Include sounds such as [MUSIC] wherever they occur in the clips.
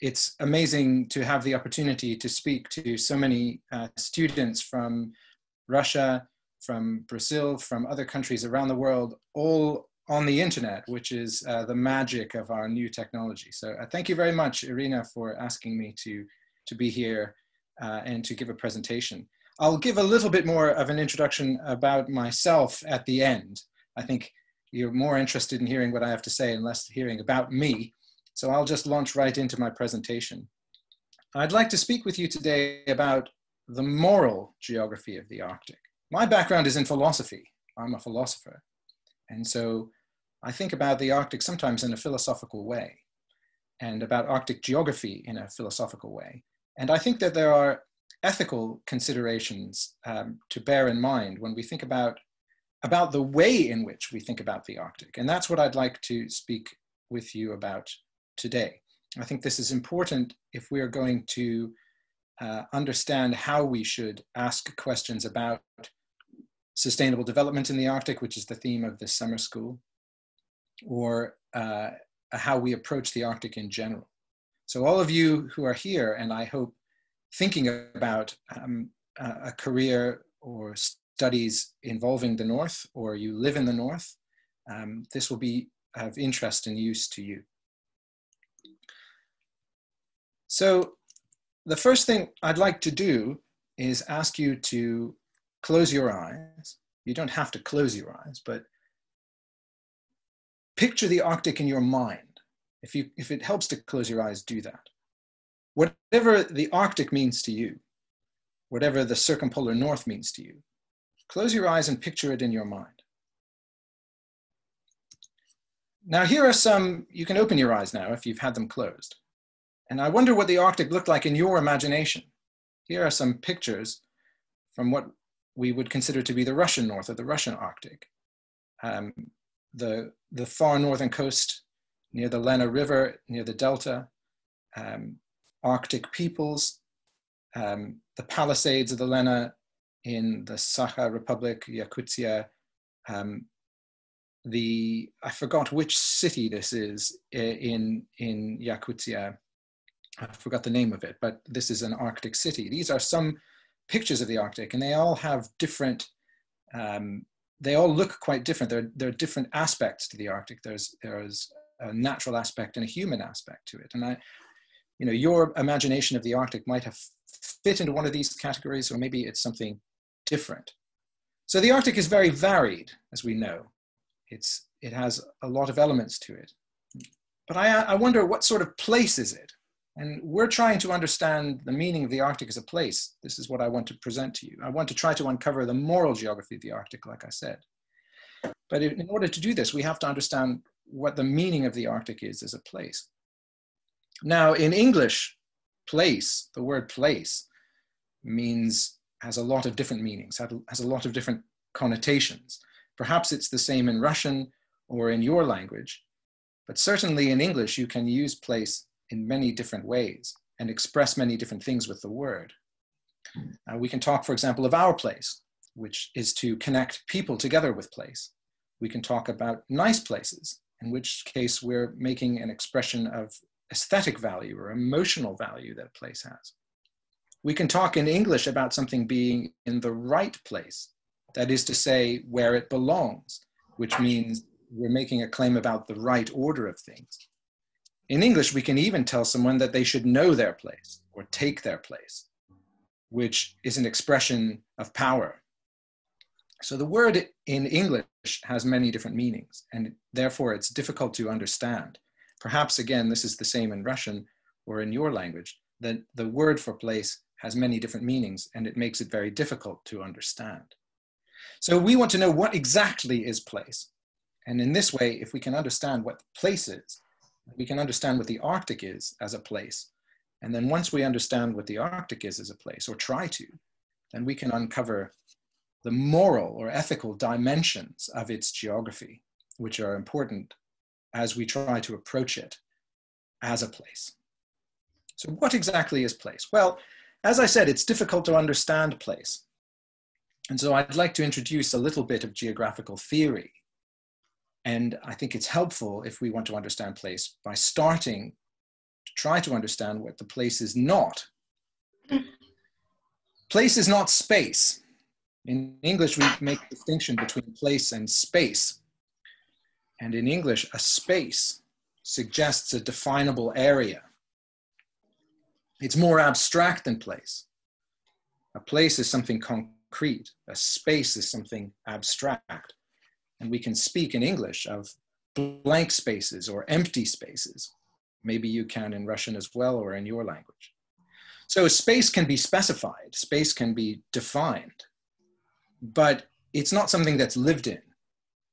it's amazing to have the opportunity to speak to so many uh, students from Russia, from Brazil, from other countries around the world, all on the internet, which is uh, the magic of our new technology. So uh, thank you very much, Irina, for asking me to, to be here uh, and to give a presentation. I'll give a little bit more of an introduction about myself at the end. I think you're more interested in hearing what I have to say and less hearing about me. So I'll just launch right into my presentation. I'd like to speak with you today about the moral geography of the Arctic. My background is in philosophy. I'm a philosopher. And so I think about the Arctic sometimes in a philosophical way and about Arctic geography in a philosophical way. And I think that there are ethical considerations um, to bear in mind when we think about, about the way in which we think about the Arctic. And that's what I'd like to speak with you about today. I think this is important if we are going to uh, understand how we should ask questions about sustainable development in the Arctic, which is the theme of this summer school, or uh, how we approach the Arctic in general. So all of you who are here, and I hope thinking about um, a career or studies involving the North, or you live in the North, um, this will be of interest and use to you. So the first thing I'd like to do is ask you to close your eyes. You don't have to close your eyes, but picture the Arctic in your mind. If, you, if it helps to close your eyes, do that. Whatever the Arctic means to you, whatever the circumpolar north means to you, close your eyes and picture it in your mind. Now here are some, you can open your eyes now if you've had them closed. And I wonder what the Arctic looked like in your imagination. Here are some pictures from what we would consider to be the Russian North or the Russian Arctic. Um, the, the far northern coast near the Lena River, near the Delta, um, Arctic peoples, um, the Palisades of the Lena in the Sakha Republic, Yakutia, um, the, I forgot which city this is in, in Yakutia, I forgot the name of it, but this is an Arctic city. These are some pictures of the Arctic, and they all have different. Um, they all look quite different. There, there are different aspects to the Arctic. There's there's a natural aspect and a human aspect to it. And I, you know, your imagination of the Arctic might have fit into one of these categories, or maybe it's something different. So the Arctic is very varied, as we know. It's it has a lot of elements to it. But I, I wonder what sort of place is it? And we're trying to understand the meaning of the Arctic as a place. This is what I want to present to you. I want to try to uncover the moral geography of the Arctic, like I said. But in order to do this, we have to understand what the meaning of the Arctic is as a place. Now, in English, place, the word place, means, has a lot of different meanings, has a lot of different connotations. Perhaps it's the same in Russian or in your language, but certainly in English, you can use place in many different ways and express many different things with the word. Uh, we can talk, for example, of our place, which is to connect people together with place. We can talk about nice places, in which case we're making an expression of aesthetic value or emotional value that a place has. We can talk in English about something being in the right place, that is to say, where it belongs, which means we're making a claim about the right order of things. In English, we can even tell someone that they should know their place or take their place, which is an expression of power. So the word in English has many different meanings, and therefore it's difficult to understand. Perhaps, again, this is the same in Russian or in your language, that the word for place has many different meanings, and it makes it very difficult to understand. So we want to know what exactly is place. And in this way, if we can understand what place is, we can understand what the Arctic is as a place. And then once we understand what the Arctic is as a place, or try to, then we can uncover the moral or ethical dimensions of its geography, which are important as we try to approach it as a place. So what exactly is place? Well, as I said, it's difficult to understand place. And so I'd like to introduce a little bit of geographical theory and I think it's helpful if we want to understand place by starting to try to understand what the place is not. [LAUGHS] Place is not space. In English, we make a distinction between place and space. And in English, a space suggests a definable area. It's more abstract than place. A place is something concrete, a space is something abstract. And we can speak in English of blank spaces or empty spaces. Maybe you can in Russian as well or in your language. So space can be specified, space can be defined, but it's not something that's lived in.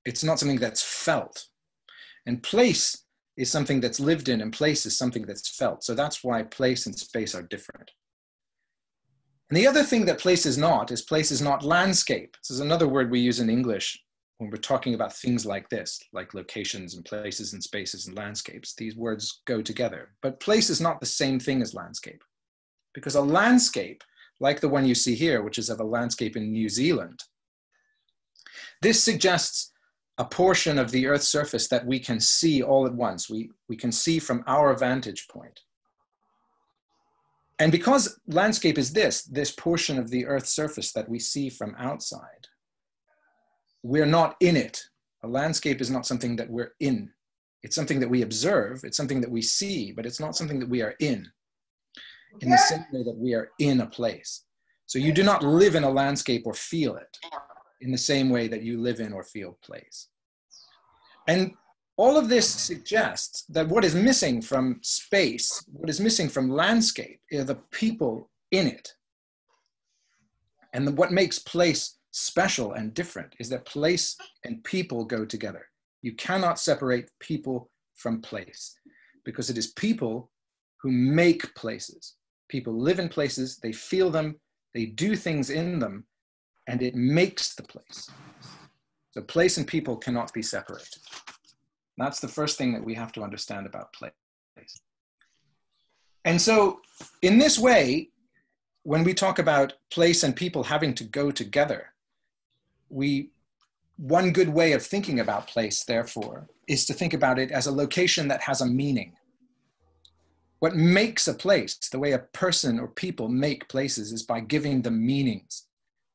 It's not something that's felt. And place is something that's lived in and place is something that's felt. So that's why place and space are different. And the other thing that place is not is place is not landscape. This is another word we use in English when we're talking about things like this, like locations and places and spaces and landscapes. These words go together. But place is not the same thing as landscape. Because a landscape, like the one you see here, which is of a landscape in New Zealand, this suggests a portion of the Earth's surface that we can see all at once. We, we can see from our vantage point. And because landscape is this, this portion of the Earth's surface that we see from outside, we're not in it. A landscape is not something that we're in. It's something that we observe, it's something that we see, but it's not something that we are in, in the same way that we are in a place. So you do not live in a landscape or feel it in the same way that you live in or feel place. And all of this suggests that what is missing from space, what is missing from landscape, are the people in it. And the, what makes place special and different is that place and people go together. You cannot separate people from place because it is people who make places. People live in places, they feel them, they do things in them, and it makes the place. So place and people cannot be separated. That's the first thing that we have to understand about place. And so, in this way, when we talk about place and people having to go together, we one good way of thinking about place, therefore, is to think about it as a location that has a meaning. What makes a place, the way a person or people make places, is by giving them meanings.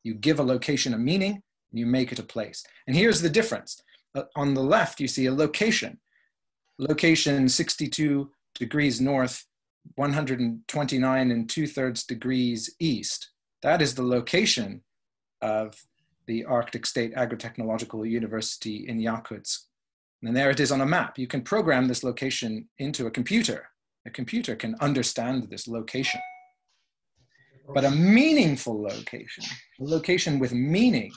You give a location a meaning, and you make it a place. And here's the difference. Uh, on the left, you see a location. Location 62 degrees north, 129 and two thirds degrees east. That is the location of the Arctic State Agritechnological University in Yakutsk. And there it is on a map. You can program this location into a computer. A computer can understand this location. But a meaningful location, a location with meaning,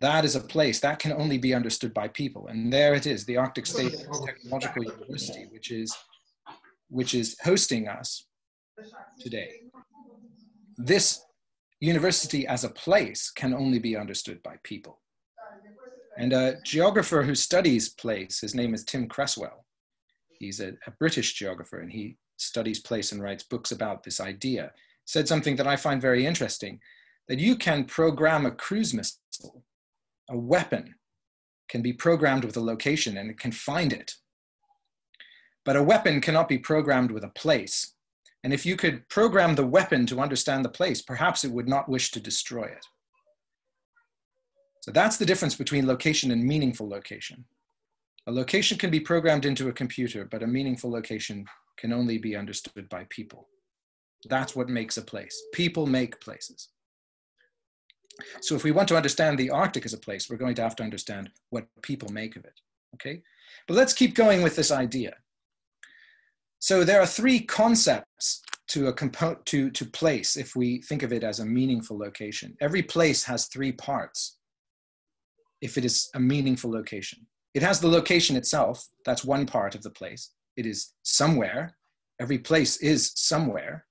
that is a place that can only be understood by people. And there it is, the Arctic State Technological University, which is, which is hosting us today. This university as a place can only be understood by people. And a geographer who studies place, his name is Tim Cresswell. He's a, a British geographer and he studies place and writes books about this idea said something that I find very interesting that you can program a cruise missile, a weapon can be programmed with a location and it can find it. But a weapon cannot be programmed with a place. And if you could program the weapon to understand the place, perhaps it would not wish to destroy it. So that's the difference between location and meaningful location. A location can be programmed into a computer, but a meaningful location can only be understood by people. That's what makes a place. People make places. So if we want to understand the Arctic as a place, we're going to have to understand what people make of it, okay? But let's keep going with this idea. So there are three concepts to a component to, to place if we think of it as a meaningful location. Every place has three parts if it is a meaningful location. It has the location itself, that's one part of the place. It is somewhere. Every place is somewhere.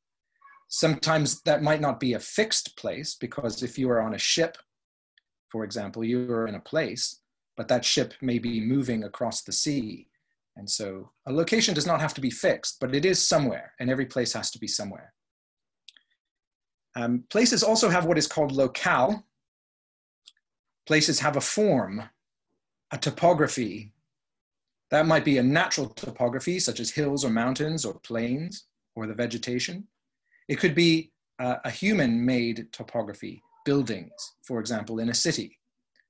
Sometimes that might not be a fixed place because if you are on a ship, for example, you are in a place, but that ship may be moving across the sea. And so a location does not have to be fixed, but it is somewhere, and every place has to be somewhere. Um, places also have what is called locale. Places have a form, a topography, That might be a natural topography, such as hills or mountains or plains or the vegetation. It could be uh, a human made topography, buildings, for example, in a city.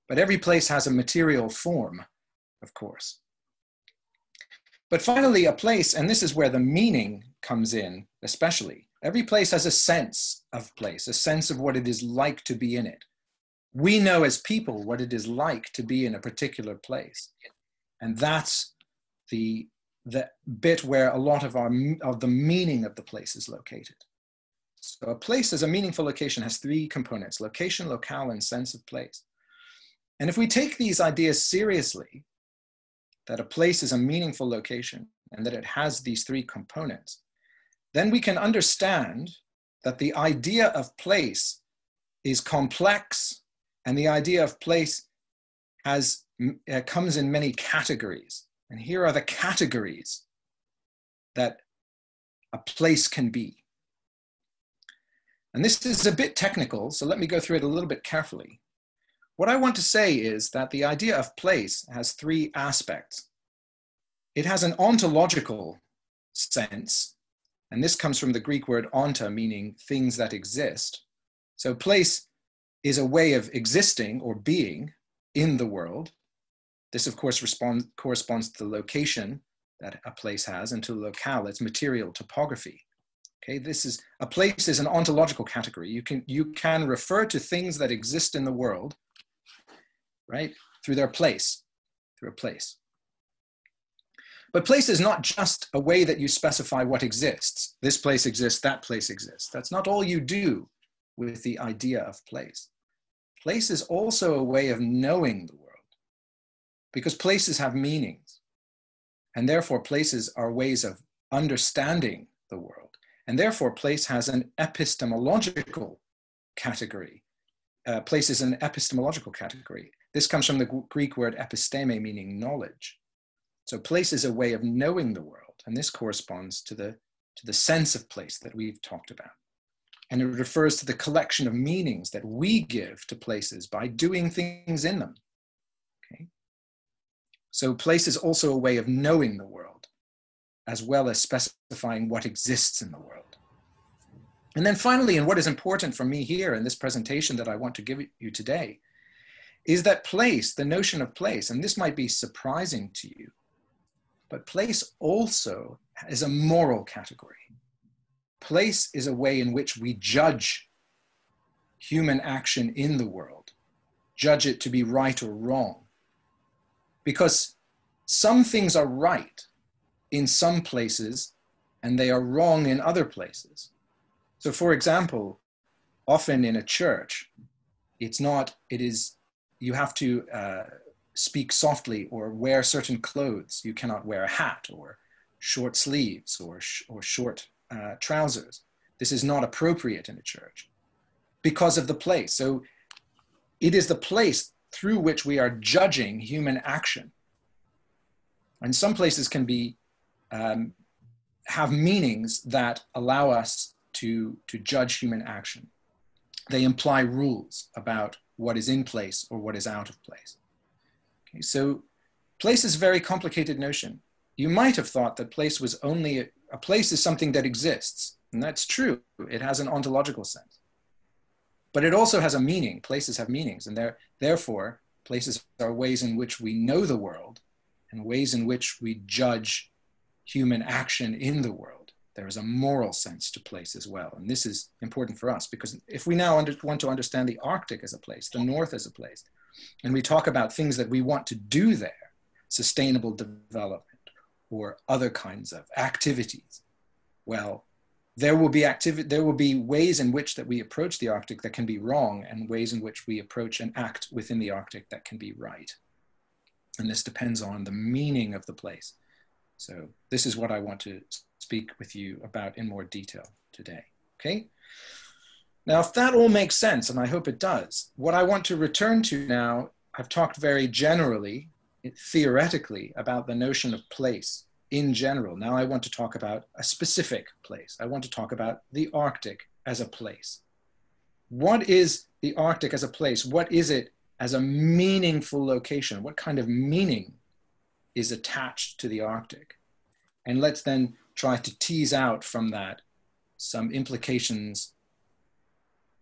But every place has a material form, of course. But finally, a place, and this is where the meaning comes in, especially. Every place has a sense of place, a sense of what it is like to be in it. We know as people what it is like to be in a particular place. And that's the, the bit where a lot of, our, of the meaning of the place is located. So a place as a meaningful location has three components, location, locale, and sense of place. And if we take these ideas seriously, that a place is a meaningful location and that it has these three components, then we can understand that the idea of place is complex and the idea of place has, uh, comes in many categories. And here are the categories that a place can be. And this is a bit technical, so let me go through it a little bit carefully. What I want to say is that the idea of place has three aspects. It has an ontological sense, and this comes from the Greek word onta, meaning things that exist. So place is a way of existing or being in the world. This, of course, corresponds to the location that a place has and to the locale, its material topography. Okay, this is a place is an ontological category. You can you can refer to things that exist in the world, right, through their place, through a place. But place is not just a way that you specify what exists. This place exists, that place exists. That's not all you do with the idea of place. Place is also a way of knowing the world because places have meanings. And therefore, places are ways of understanding the world. And therefore, place has an epistemological category. Uh, place is an epistemological category. This comes from the Greek word episteme, meaning knowledge. So place is a way of knowing the world, and this corresponds to the, to the sense of place that we've talked about. And it refers to the collection of meanings that we give to places by doing things in them. Okay? So place is also a way of knowing the world as well as specifying what exists in the world. And then finally, and what is important for me here in this presentation that I want to give you today, is that place, the notion of place, and this might be surprising to you, but place also is a moral category. Place is a way in which we judge human action in the world, judge it to be right or wrong. Because some things are right in some places and they are wrong in other places. So, for example, often in a church, it's not, it is, you have to uh, speak softly or wear certain clothes. You cannot wear a hat or short sleeves or, sh- or short uh, trousers. This is not appropriate in a church because of the place. So, it is the place through which we are judging human action. And some places can be um, have meanings that allow us to, to judge human action. They imply rules about what is in place or what is out of place. Okay, so place is a very complicated notion. You might have thought that place was only, a, a place is something that exists, and that's true. It has an ontological sense. But it also has a meaning. Places have meanings, and therefore, places are ways in which we know the world and ways in which we judge human action in the world. There is a moral sense to place as well. And this is important for us because if we now under, want to understand the Arctic as a place, the North as a place, and we talk about things that we want to do there, sustainable development or other kinds of activities, well, there will be activity, there will be ways in which that we approach the Arctic that can be wrong and ways in which we approach and act within the Arctic that can be right. And this depends on the meaning of the place. So this is what I want to speak with you about in more detail today, okay? Now, if that all makes sense, and I hope it does, what I want to return to now, I've talked very generally, theoretically, about the notion of place in general. Now I want to talk about a specific place. I want to talk about the Arctic as a place. What is the Arctic as a place? What is it as a meaningful location? What kind of meaning is attached to the Arctic. And let's then try to tease out from that some implications,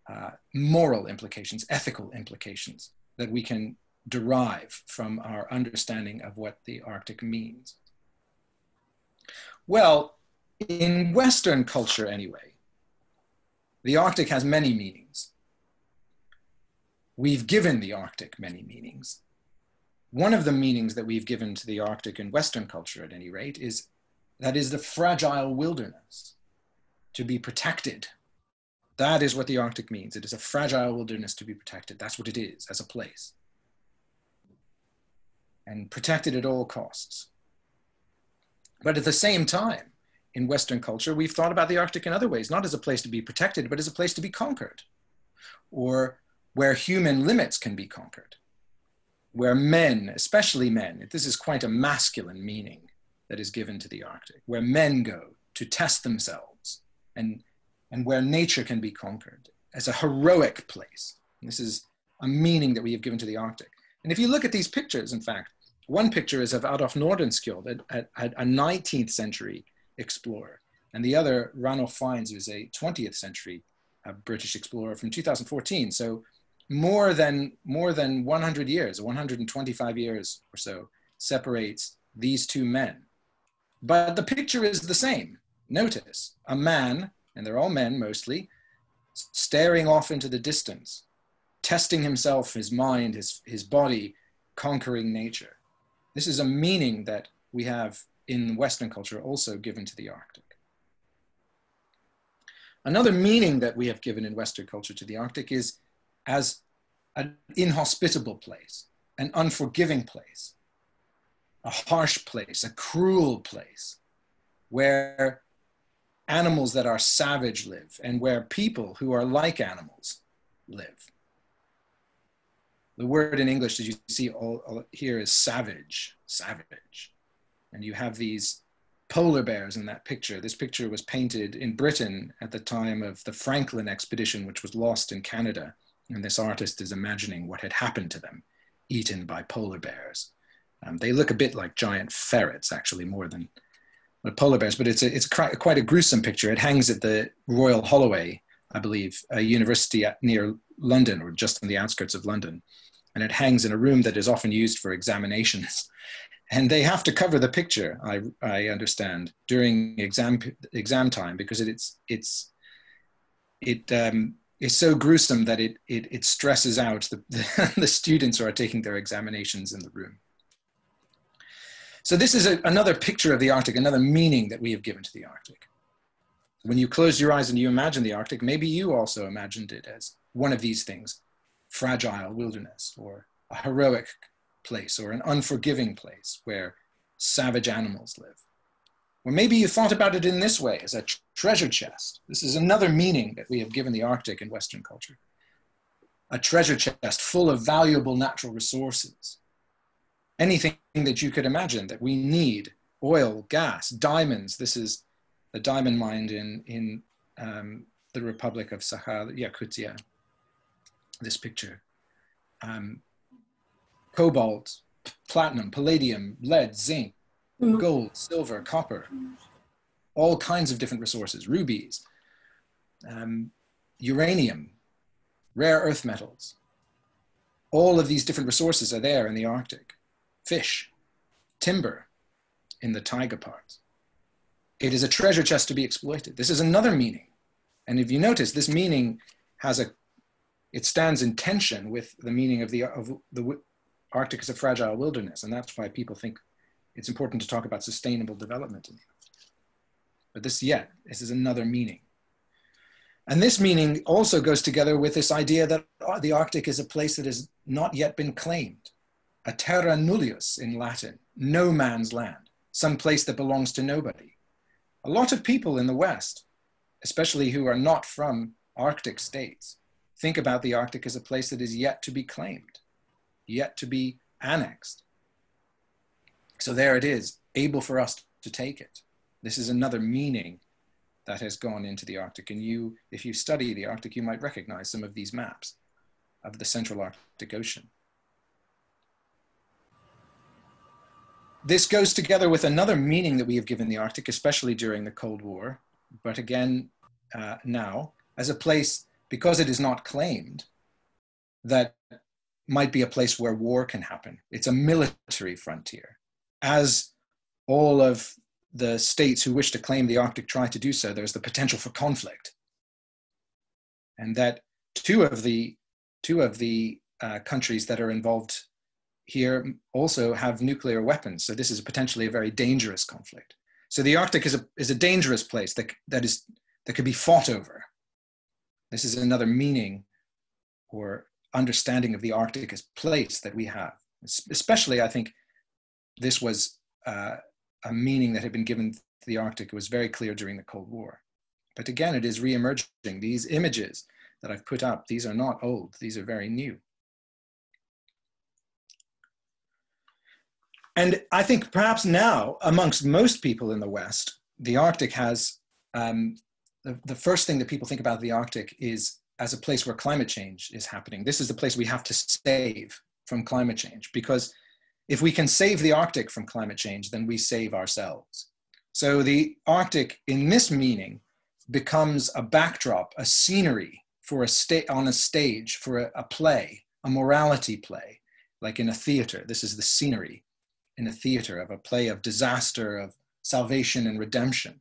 uh, moral implications, ethical implications that we can derive from our understanding of what the Arctic means. Well, in Western culture anyway, the Arctic has many meanings. We've given the Arctic many meanings. One of the meanings that we've given to the Arctic in Western culture, at any rate, is that is the fragile wilderness to be protected. That is what the Arctic means. It is a fragile wilderness to be protected. That's what it is as a place. And protected at all costs. But at the same time, in Western culture, we've thought about the Arctic in other ways, not as a place to be protected, but as a place to be conquered, or where human limits can be conquered, where men, especially men, this is quite a masculine meaning that is given to the Arctic, where men go to test themselves and, and where nature can be conquered as a heroic place. This is a meaning that we have given to the Arctic. And if you look at these pictures, in fact, one picture is of Adolf Nordenskiöld, a, a, a 19th century explorer, and the other, Ranulph Fiennes, who's a 20th century British explorer from 2014. So more than, more than 100 years, 125 years or so, separates these two men. But the picture is the same. Notice a man, and they're all men mostly, staring off into the distance, testing himself, his mind, his, his body, conquering nature. This is a meaning that we have in Western culture also given to the Arctic. Another meaning that we have given in Western culture to the Arctic is as an inhospitable place, an unforgiving place, a harsh place, a cruel place, where animals that are savage live and where people who are like animals live the word in English that you see all, all here is savage, savage. And you have these polar bears in that picture. This picture was painted in Britain at the time of the Franklin expedition, which was lost in Canada. And this artist is imagining what had happened to them, eaten by polar bears. Um, they look a bit like giant ferrets, actually, more than polar bears, but it's, a, it's quite a gruesome picture. It hangs at the Royal Holloway, I believe, a university near London or just on the outskirts of London and it hangs in a room that is often used for examinations. [LAUGHS] And they have to cover the picture, I, I understand, during exam, exam time because it, it's, it's, it um, is so gruesome that it, it, it stresses out the, the, [LAUGHS] the students who are taking their examinations in the room. So this is a, another picture of the Arctic, another meaning that we have given to the Arctic. When you close your eyes and you imagine the Arctic, maybe you also imagined it as one of these things, fragile wilderness or a heroic place or an unforgiving place where savage animals live. Or maybe you thought about it in this way as a treasure chest. This is another meaning that we have given the Arctic in Western culture. A treasure chest full of valuable natural resources. Anything that you could imagine that we need oil, gas, diamonds. This is a diamond mine in, in um, the Republic of Sakha, Yakutia this picture. Um, cobalt, platinum, palladium, lead, zinc, mm. gold, silver, copper, all kinds of different resources, rubies, um, uranium, rare earth metals. All of these different resources are there in the Arctic. Fish, timber in the taiga parts. It is a treasure chest to be exploited. This is another meaning. And if you notice, this meaning has a it stands in tension with the meaning of the, of the Arctic as a fragile wilderness. And that's why people think it's important to talk about sustainable development. But this, yet, this is another meaning. And this meaning also goes together with this idea that oh, the Arctic is a place that has not yet been claimed. A terra nullius in Latin, no man's land, some place that belongs to nobody. A lot of people in the West, especially who are not from Arctic states, think about the Arctic as a place that is yet to be claimed, yet to be annexed. So there it is, able for us to take it. This is another meaning that has gone into the Arctic. And you, if you study the Arctic, you might recognize some of these maps of the Central Arctic Ocean. this goes together with another meaning that we have given the Arctic, especially during the Cold War, but again uh, now, as a place, because it is not claimed, that might be a place where war can happen. It's a military frontier. As all of the states who wish to claim the Arctic try to do so, there's the potential for conflict. And that two of the, two of the uh, countries that are involved here also have nuclear weapons. So this is potentially a very dangerous conflict. So the Arctic is a, is a dangerous place that, that, is, that could be fought over. This is another meaning or understanding of the Arctic as place that we have. Especially, I think this was uh, a meaning that had been given to the Arctic. It was very clear during the Cold War. But again, it is re-emerging. These images that I've put up, these are not old, these are very new. And I think perhaps now, amongst most people in the West, the Arctic has um, the, the first thing that people think about the Arctic is as a place where climate change is happening. This is the place we have to save from climate change because if we can save the Arctic from climate change, then we save ourselves. So the Arctic, in this meaning, becomes a backdrop, a scenery for a sta- on a stage for a, a play, a morality play, like in a theater. This is the scenery in a theater of a play of disaster, of salvation and redemption.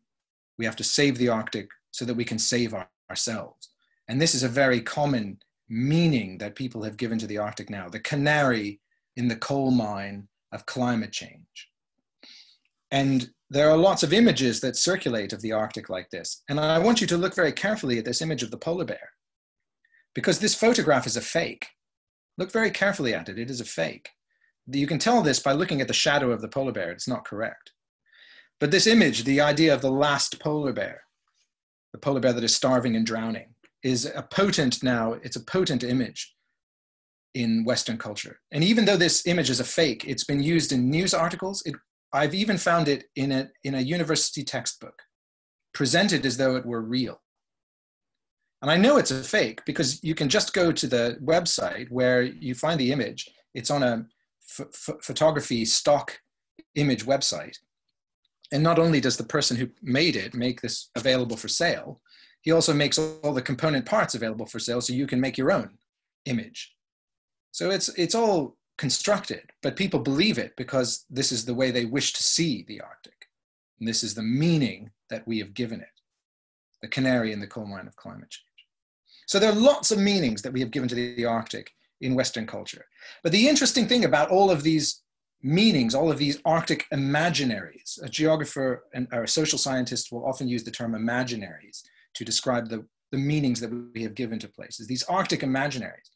We have to save the Arctic so that we can save our, ourselves. And this is a very common meaning that people have given to the Arctic now the canary in the coal mine of climate change. And there are lots of images that circulate of the Arctic like this. And I want you to look very carefully at this image of the polar bear, because this photograph is a fake. Look very carefully at it, it is a fake. You can tell this by looking at the shadow of the polar bear, it's not correct. But this image, the idea of the last polar bear, the polar bear that is starving and drowning, is a potent now, it's a potent image in Western culture. And even though this image is a fake, it's been used in news articles. It, I've even found it in a, in a university textbook, presented as though it were real. And I know it's a fake because you can just go to the website where you find the image. It's on a photography stock image website. And not only does the person who made it make this available for sale, he also makes all the component parts available for sale so you can make your own image. So it's, it's all constructed, but people believe it because this is the way they wish to see the Arctic. And this is the meaning that we have given it, the canary in the coal mine of climate change. So there are lots of meanings that we have given to the Arctic in Western culture. But the interesting thing about all of these meanings, all of these Arctic imaginaries, a geographer and, or a social scientist will often use the term imaginaries to describe the, the meanings that we have given to places, these Arctic imaginaries.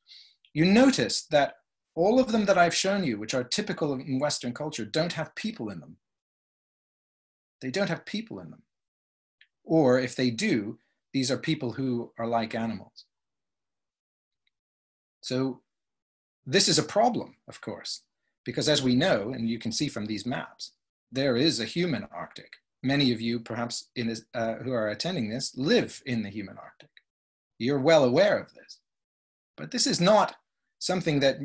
You notice that all of them that I've shown you, which are typical in Western culture, don't have people in them. They don't have people in them. Or if they do, these are people who are like animals. So this is a problem, of course, because as we know, and you can see from these maps, there is a human Arctic. Many of you, perhaps this, uh, who are attending this, live in the human Arctic. You're well aware of this. But this is not something that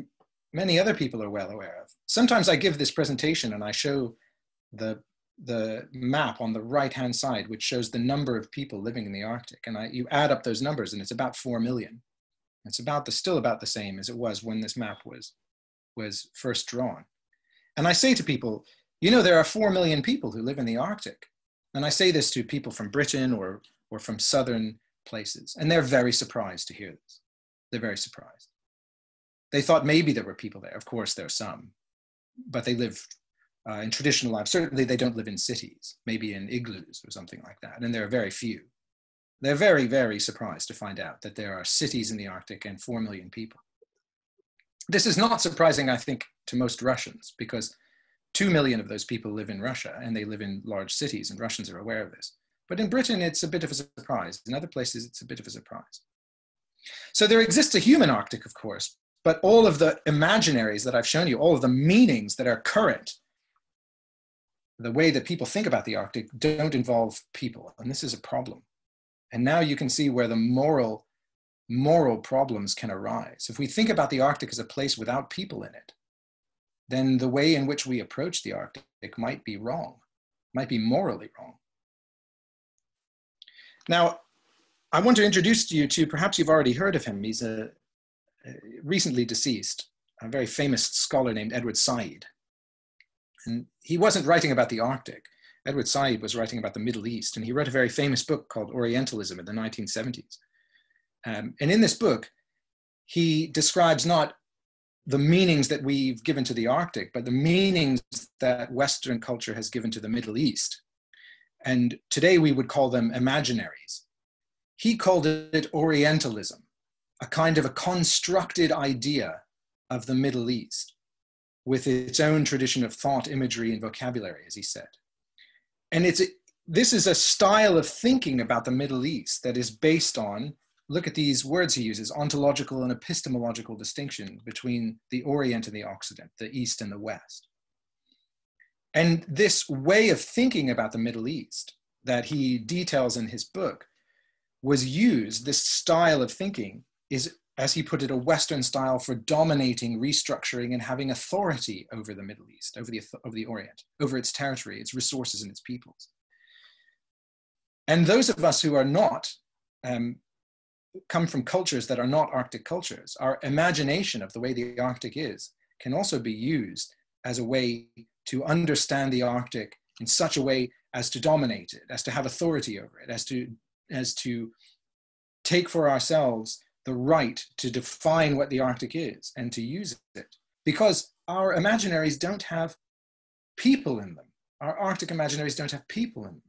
many other people are well aware of. Sometimes I give this presentation and I show the, the map on the right-hand side, which shows the number of people living in the Arctic. And I, you add up those numbers and it's about 4 million. It's about the, still about the same as it was when this map was, was first drawn. And I say to people, you know, there are 4 million people who live in the Arctic. And I say this to people from Britain or, or from southern places, and they're very surprised to hear this. They're very surprised. They thought maybe there were people there. Of course, there are some, but they live uh, in traditional life. Certainly, they don't live in cities, maybe in igloos or something like that. And there are very few. They're very, very surprised to find out that there are cities in the Arctic and 4 million people. This is not surprising, I think, to most Russians because 2 million of those people live in Russia and they live in large cities and Russians are aware of this. But in Britain, it's a bit of a surprise. In other places, it's a bit of a surprise. So there exists a human Arctic, of course, but all of the imaginaries that I've shown you, all of the meanings that are current, the way that people think about the Arctic don't involve people. And this is a problem. And now you can see where the moral, moral problems can arise. If we think about the Arctic as a place without people in it, then the way in which we approach the Arctic might be wrong, might be morally wrong. Now, I want to introduce you to, perhaps you've already heard of him. He's a, recently deceased, a very famous scholar named Edward Said. And he wasn't writing about the Arctic. Edward Said was writing about the Middle East, and he wrote a very famous book called Orientalism in the 1970s. Um, and in this book, he describes not the meanings that we've given to the Arctic, but the meanings that Western culture has given to the Middle East. And today we would call them imaginaries. He called it Orientalism, a kind of a constructed idea of the Middle East with its own tradition of thought, imagery, and vocabulary, as he said. And it's, this is a style of thinking about the Middle East that is based on look at these words he uses ontological and epistemological distinction between the Orient and the Occident, the East and the West. And this way of thinking about the Middle East that he details in his book was used, this style of thinking is, as he put it, a Western style for dominating, restructuring, and having authority over the Middle East, over the, over the Orient, over its territory, its resources, and its peoples. And those of us who are not um, come from cultures that are not Arctic cultures, our imagination of the way the Arctic is can also be used as a way to understand the Arctic in such a way as to dominate it, as to have authority over it, as to, as to take for ourselves the right to define what the Arctic is and to use it. Because our imaginaries don't have people in them. Our Arctic imaginaries don't have people in them.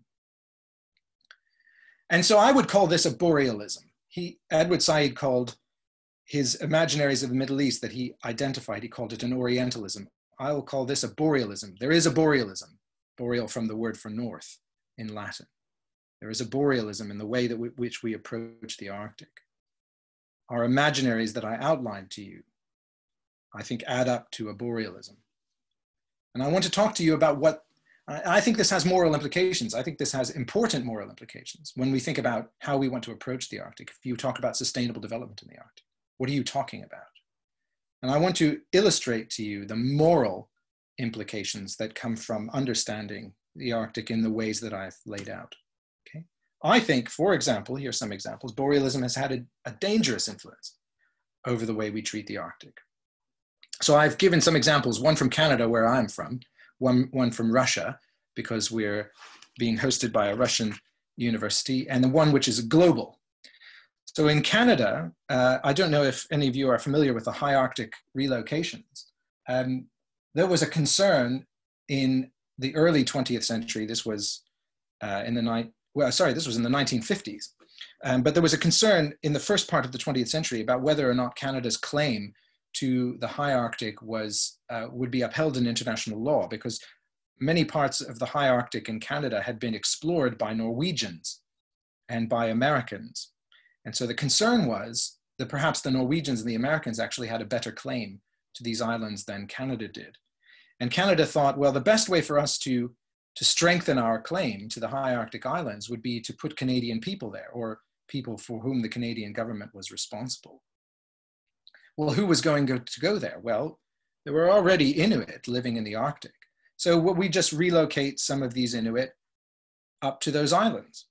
And so I would call this a borealism he Edward Said called his imaginaries of the Middle East that he identified, he called it an Orientalism. I will call this a borealism. There is a borealism, boreal from the word for north in Latin. There is a borealism in the way that we, which we approach the Arctic. Our imaginaries that I outlined to you, I think, add up to a borealism. And I want to talk to you about what I think this has moral implications. I think this has important moral implications when we think about how we want to approach the Arctic. If you talk about sustainable development in the Arctic, what are you talking about? And I want to illustrate to you the moral implications that come from understanding the Arctic in the ways that I've laid out. I think, for example, here's some examples, borealism has had a, a dangerous influence over the way we treat the Arctic. So I've given some examples, one from Canada, where I'm from, one, one from Russia, because we're being hosted by a Russian university, and the one which is global. So in Canada, uh, I don't know if any of you are familiar with the high Arctic relocations. Um, there was a concern in the early 20th century. This was uh, in the night. Well, sorry, this was in the 1950s. Um, but there was a concern in the first part of the 20th century about whether or not Canada's claim to the high Arctic was, uh, would be upheld in international law because many parts of the high Arctic in Canada had been explored by Norwegians and by Americans. And so the concern was that perhaps the Norwegians and the Americans actually had a better claim to these islands than Canada did. And Canada thought, well, the best way for us to, to strengthen our claim to the high Arctic islands would be to put Canadian people there or people for whom the Canadian government was responsible. Well, who was going to go there? Well, there were already Inuit living in the Arctic. So we just relocate some of these Inuit up to those islands.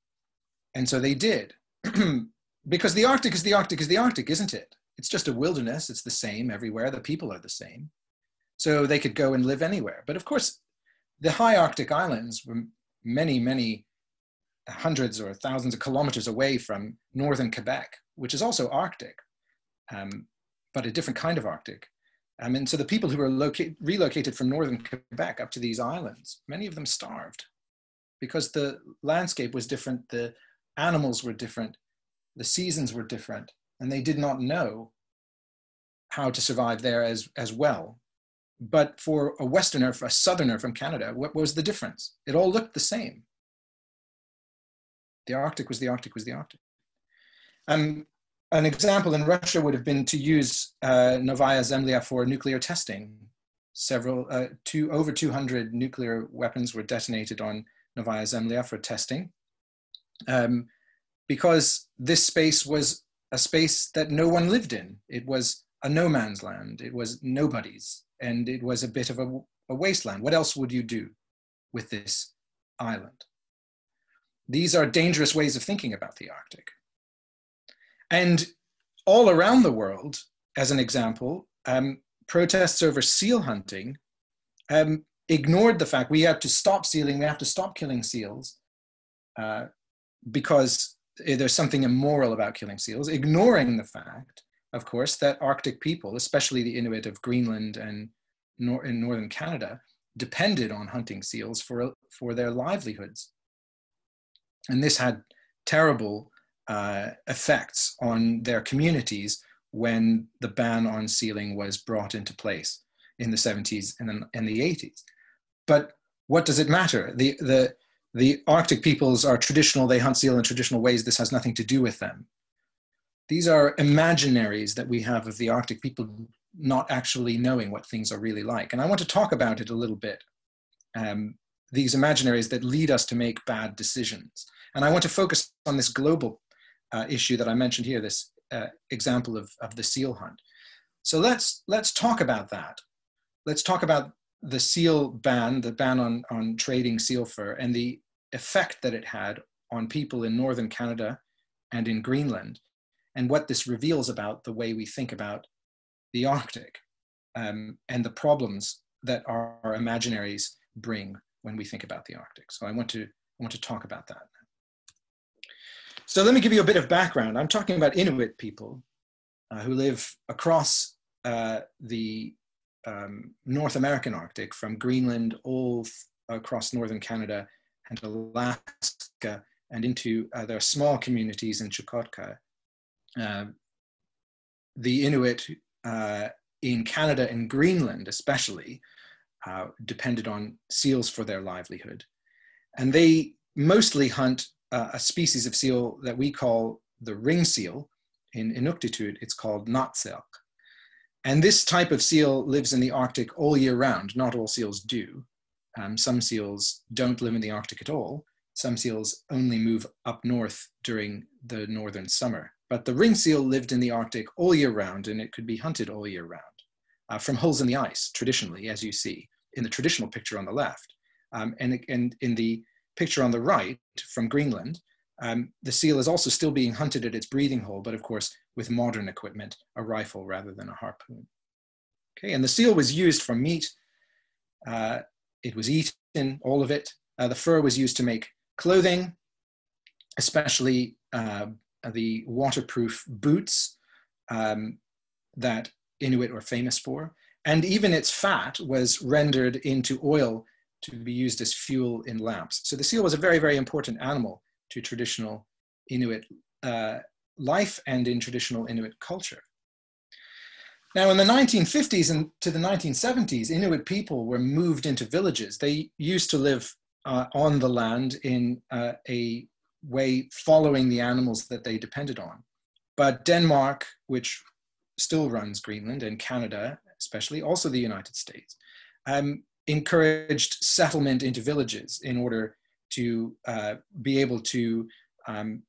And so they did. [CLEARS THROAT] because the Arctic is the Arctic is the Arctic, isn't it? It's just a wilderness. It's the same everywhere. The people are the same. So they could go and live anywhere. But of course, the high Arctic islands were many, many hundreds or thousands of kilometers away from northern Quebec, which is also Arctic. Um, but a different kind of Arctic. Um, and so the people who were loca- relocated from northern Quebec up to these islands, many of them starved because the landscape was different, the animals were different, the seasons were different, and they did not know how to survive there as, as well. But for a Westerner, for a Southerner from Canada, what was the difference? It all looked the same. The Arctic was the Arctic was the Arctic. Um, an example in Russia would have been to use uh, Novaya Zemlya for nuclear testing. Several, uh, two, over 200 nuclear weapons were detonated on Novaya Zemlya for testing. Um, because this space was a space that no one lived in. It was a no man's land. It was nobody's. And it was a bit of a, a wasteland. What else would you do? with this island. These are dangerous ways of thinking about the Arctic. And all around the world, as an example, um, protests over seal hunting um, ignored the fact we have to stop sealing, we have to stop killing seals uh, because there's something immoral about killing seals, ignoring the fact, of course, that Arctic people, especially the Inuit of Greenland and nor- in northern Canada, depended on hunting seals for, for their livelihoods. And this had terrible uh, effects on their communities when the ban on sealing was brought into place in the 70s and then in the 80s. But what does it matter? The, the, the Arctic peoples are traditional, they hunt seal in traditional ways. This has nothing to do with them. These are imaginaries that we have of the Arctic people not actually knowing what things are really like. And I want to talk about it a little bit. Um, these imaginaries that lead us to make bad decisions. And I want to focus on this global uh, issue that I mentioned here, this uh, example of, of the seal hunt. So let's, let's talk about that. Let's talk about the seal ban, the ban on, on trading seal fur, and the effect that it had on people in northern Canada and in Greenland, and what this reveals about the way we think about the Arctic um, and the problems that our, our, imaginaries bring when we think about the Arctic. So I want to, I want to talk about that. So let me give you a bit of background. I'm talking about Inuit people uh, who live across uh, the um, North American Arctic, from Greenland all across northern Canada and Alaska, and into uh, their small communities in Chukotka. Uh, the Inuit uh, in Canada and Greenland, especially, uh, depended on seals for their livelihood. And they mostly hunt uh, a species of seal that we call the ring seal. In Inuktitut, it's called natsiq. And this type of seal lives in the Arctic all year round. Not all seals do. Um, some seals don't live in the Arctic at all. Some seals only move up north during the northern summer. But the ring seal lived in the Arctic all year round and it could be hunted all year round uh, from holes in the ice, traditionally, as you see in the traditional picture on the left. Um, and, and in the picture on the right from Greenland, um, the seal is also still being hunted at its breathing hole, but of course with modern equipment, a rifle rather than a harpoon. Okay, and the seal was used for meat. Uh, it was eaten, all of it. Uh, the fur was used to make clothing, especially uh, the waterproof boots um, that Inuit were famous for. And even its fat was rendered into oil to be used as fuel in lamps. So the seal was a very, very important animal to traditional Inuit uh, life and in traditional Inuit culture. Now, in the 1950s and to the 1970s, Inuit people were moved into villages. They used to live uh, on the land in uh, a way following the animals that they depended on. But Denmark, which still runs Greenland, and Canada, especially, also the United States, um, encouraged settlement into villages in order to uh, be able to um,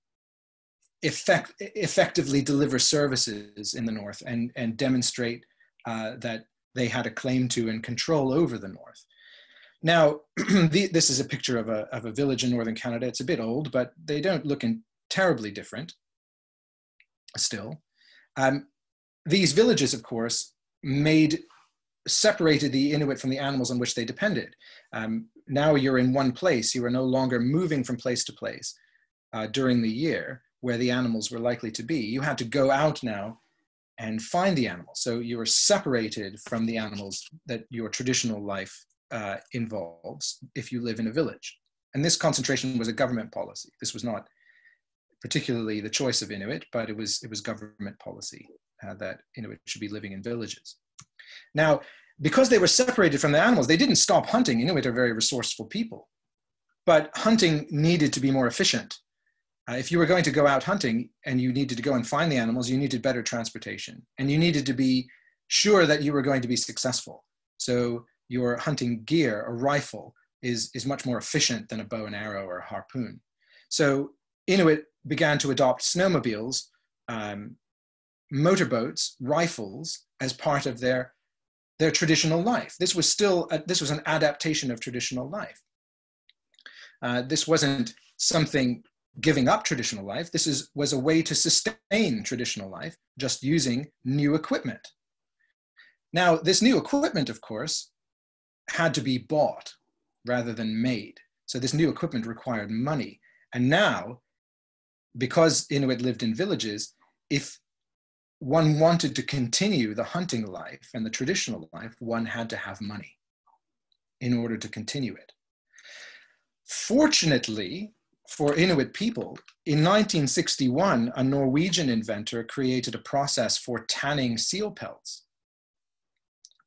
effect, effectively deliver services in the North and, and demonstrate uh, that they had a claim to and control over the North. Now, [CLEARS THROAT] the, this is a picture of a, of a village in Northern Canada. It's a bit old, but they don't look in terribly different still. Um, these villages, of course, made separated the Inuit from the animals on which they depended. Um, now you're in one place. You are no longer moving from place to place uh, during the year where the animals were likely to be. You had to go out now and find the animals. So you were separated from the animals that your traditional life uh, involves if you live in a village. And this concentration was a government policy. This was not particularly the choice of Inuit, but it was, it was government policy uh, that Inuit should be living in villages. Now, because they were separated from the animals, they didn't stop hunting. Inuit are very resourceful people. But hunting needed to be more efficient. Uh, if you were going to go out hunting and you needed to go and find the animals, you needed better transportation. And you needed to be sure that you were going to be successful. So your hunting gear, a rifle, is, is much more efficient than a bow and arrow or a harpoon. So Inuit began to adopt snowmobiles, um, motorboats, rifles as part of their their traditional life. This was still, a, this was an adaptation of traditional life. Uh, this wasn't something giving up traditional life. This is, was a way to sustain traditional life, just using new equipment. Now, this new equipment, of course, had to be bought rather than made. So this new equipment required money. And now, because Inuit lived in villages, if one wanted to continue the hunting life and the traditional life, one had to have money in order to continue it. Fortunately, for Inuit people, in 1961, a Norwegian inventor created a process for tanning seal pelts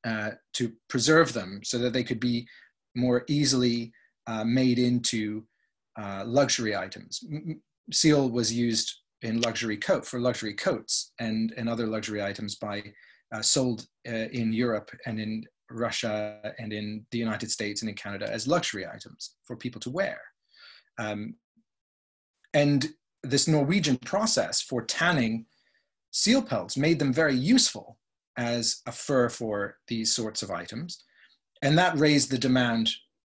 uh, to preserve them so that they could be more easily uh, made into uh, luxury items. Seal was used in luxury coat for luxury coats and, and other luxury items by uh, sold uh, in Europe and in Russia and in the United States and in Canada as luxury items for people to wear. Um, and this Norwegian process for tanning seal pelts made them very useful as a fur for these sorts of items. And that raised the demand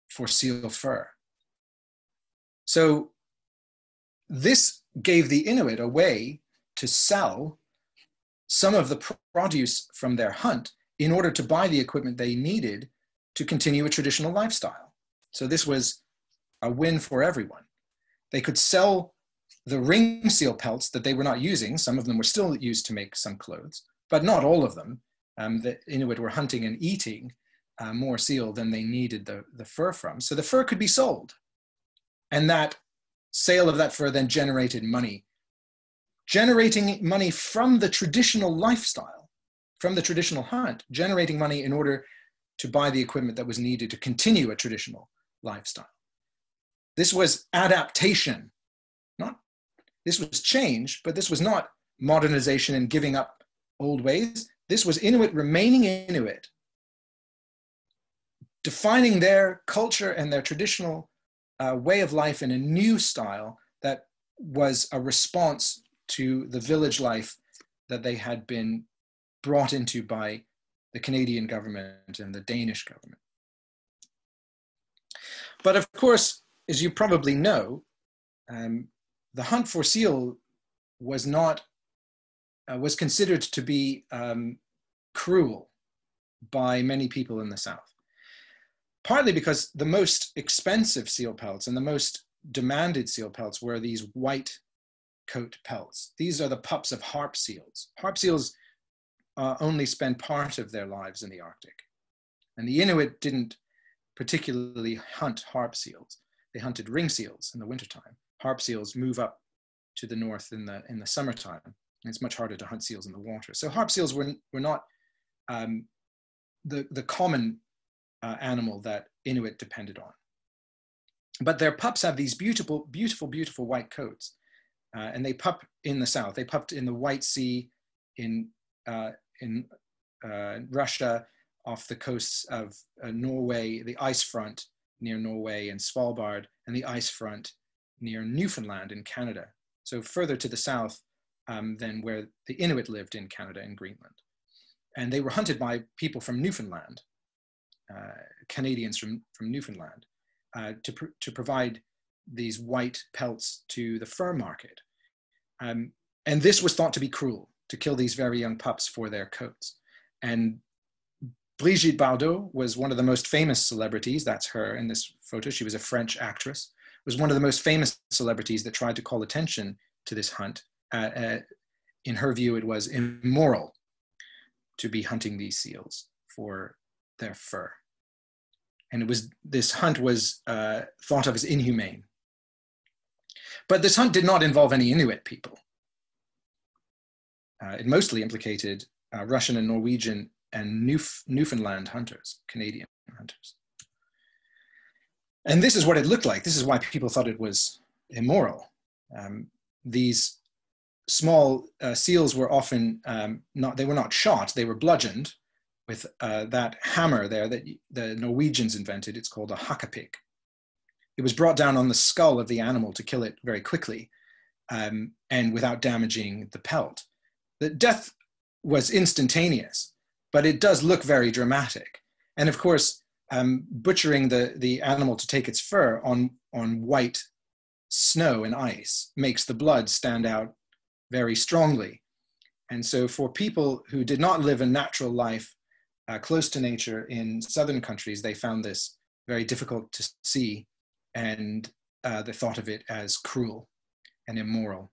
for seal fur. So this gave the Inuit a way to sell some of the produce from their hunt in order to buy the equipment they needed to continue a traditional lifestyle. So this was a win for everyone. They could sell the ring seal pelts that they were not using. Some of them were still used to make some clothes, but not all of them. Um, the Inuit were hunting and eating uh, more seal than they needed the, the fur from. So the fur could be sold. And that sale of that fur then generated money, generating money from the traditional lifestyle, from the traditional hunt, generating money in order to buy the equipment that was needed to continue a traditional lifestyle. This was adaptation, not this was change, but this was not modernization and giving up old ways. This was Inuit remaining Inuit, defining their culture and their traditional uh, way of life in a new style that was a response to the village life that they had been brought into by the Canadian government and the Danish government. But of course, as you probably know, um, the hunt for seal was not uh, was considered to be um, cruel by many people in the South. Partly because the most expensive seal pelts and the most demanded seal pelts were these white coat pelts. These are the pups of harp seals. Harp seals uh, only spend part of their lives in the Arctic. And the Inuit didn't particularly hunt harp seals. They hunted ring seals in the wintertime. Harp seals move up to the north in the, in the summertime. And it's much harder to hunt seals in the water. So harp seals were, were not um, the, the common uh, animal that Inuit depended on. But their pups have these beautiful, beautiful, beautiful white coats. Uh, and they pup in the south. They pupped in the White Sea, in, uh, in uh, Russia, off the coasts of uh, Norway, the ice front near Norway and Svalbard, and the ice front near Newfoundland in Canada. So further to the south um, than where the Inuit lived in Canada and Greenland. And they were hunted by people from Newfoundland, uh, Canadians from, from Newfoundland, uh, to, pr to provide these white pelts to the fur market. Um, and this was thought to be cruel, to kill these very young pups for their coats. And Brigitte Bardot was one of the most famous celebrities, that's her in this photo, she was a French actress, was one of the most famous celebrities that tried to call attention to this hunt. Uh, uh, in her view, it was immoral to be hunting these seals for their fur. And it was this hunt was uh, thought of as inhumane. But this hunt did not involve any Inuit people. Uh, it mostly implicated uh, Russian and Norwegian and Newf Newfoundland hunters, Canadian hunters. And this is what it looked like. This is why people thought it was immoral. Um, these small uh, seals were often um, not, they were not shot, they were bludgeoned with uh, that hammer there that the Norwegians invented. It's called a hakapik. It was brought down on the skull of the animal to kill it very quickly um, and without damaging the pelt. The death was instantaneous, but it does look very dramatic. And of course, um, butchering the, the animal to take its fur on, on white snow and ice makes the blood stand out very strongly. And so, for people who did not live a natural life uh, close to nature in southern countries, they found this very difficult to see and uh, they thought of it as cruel and immoral.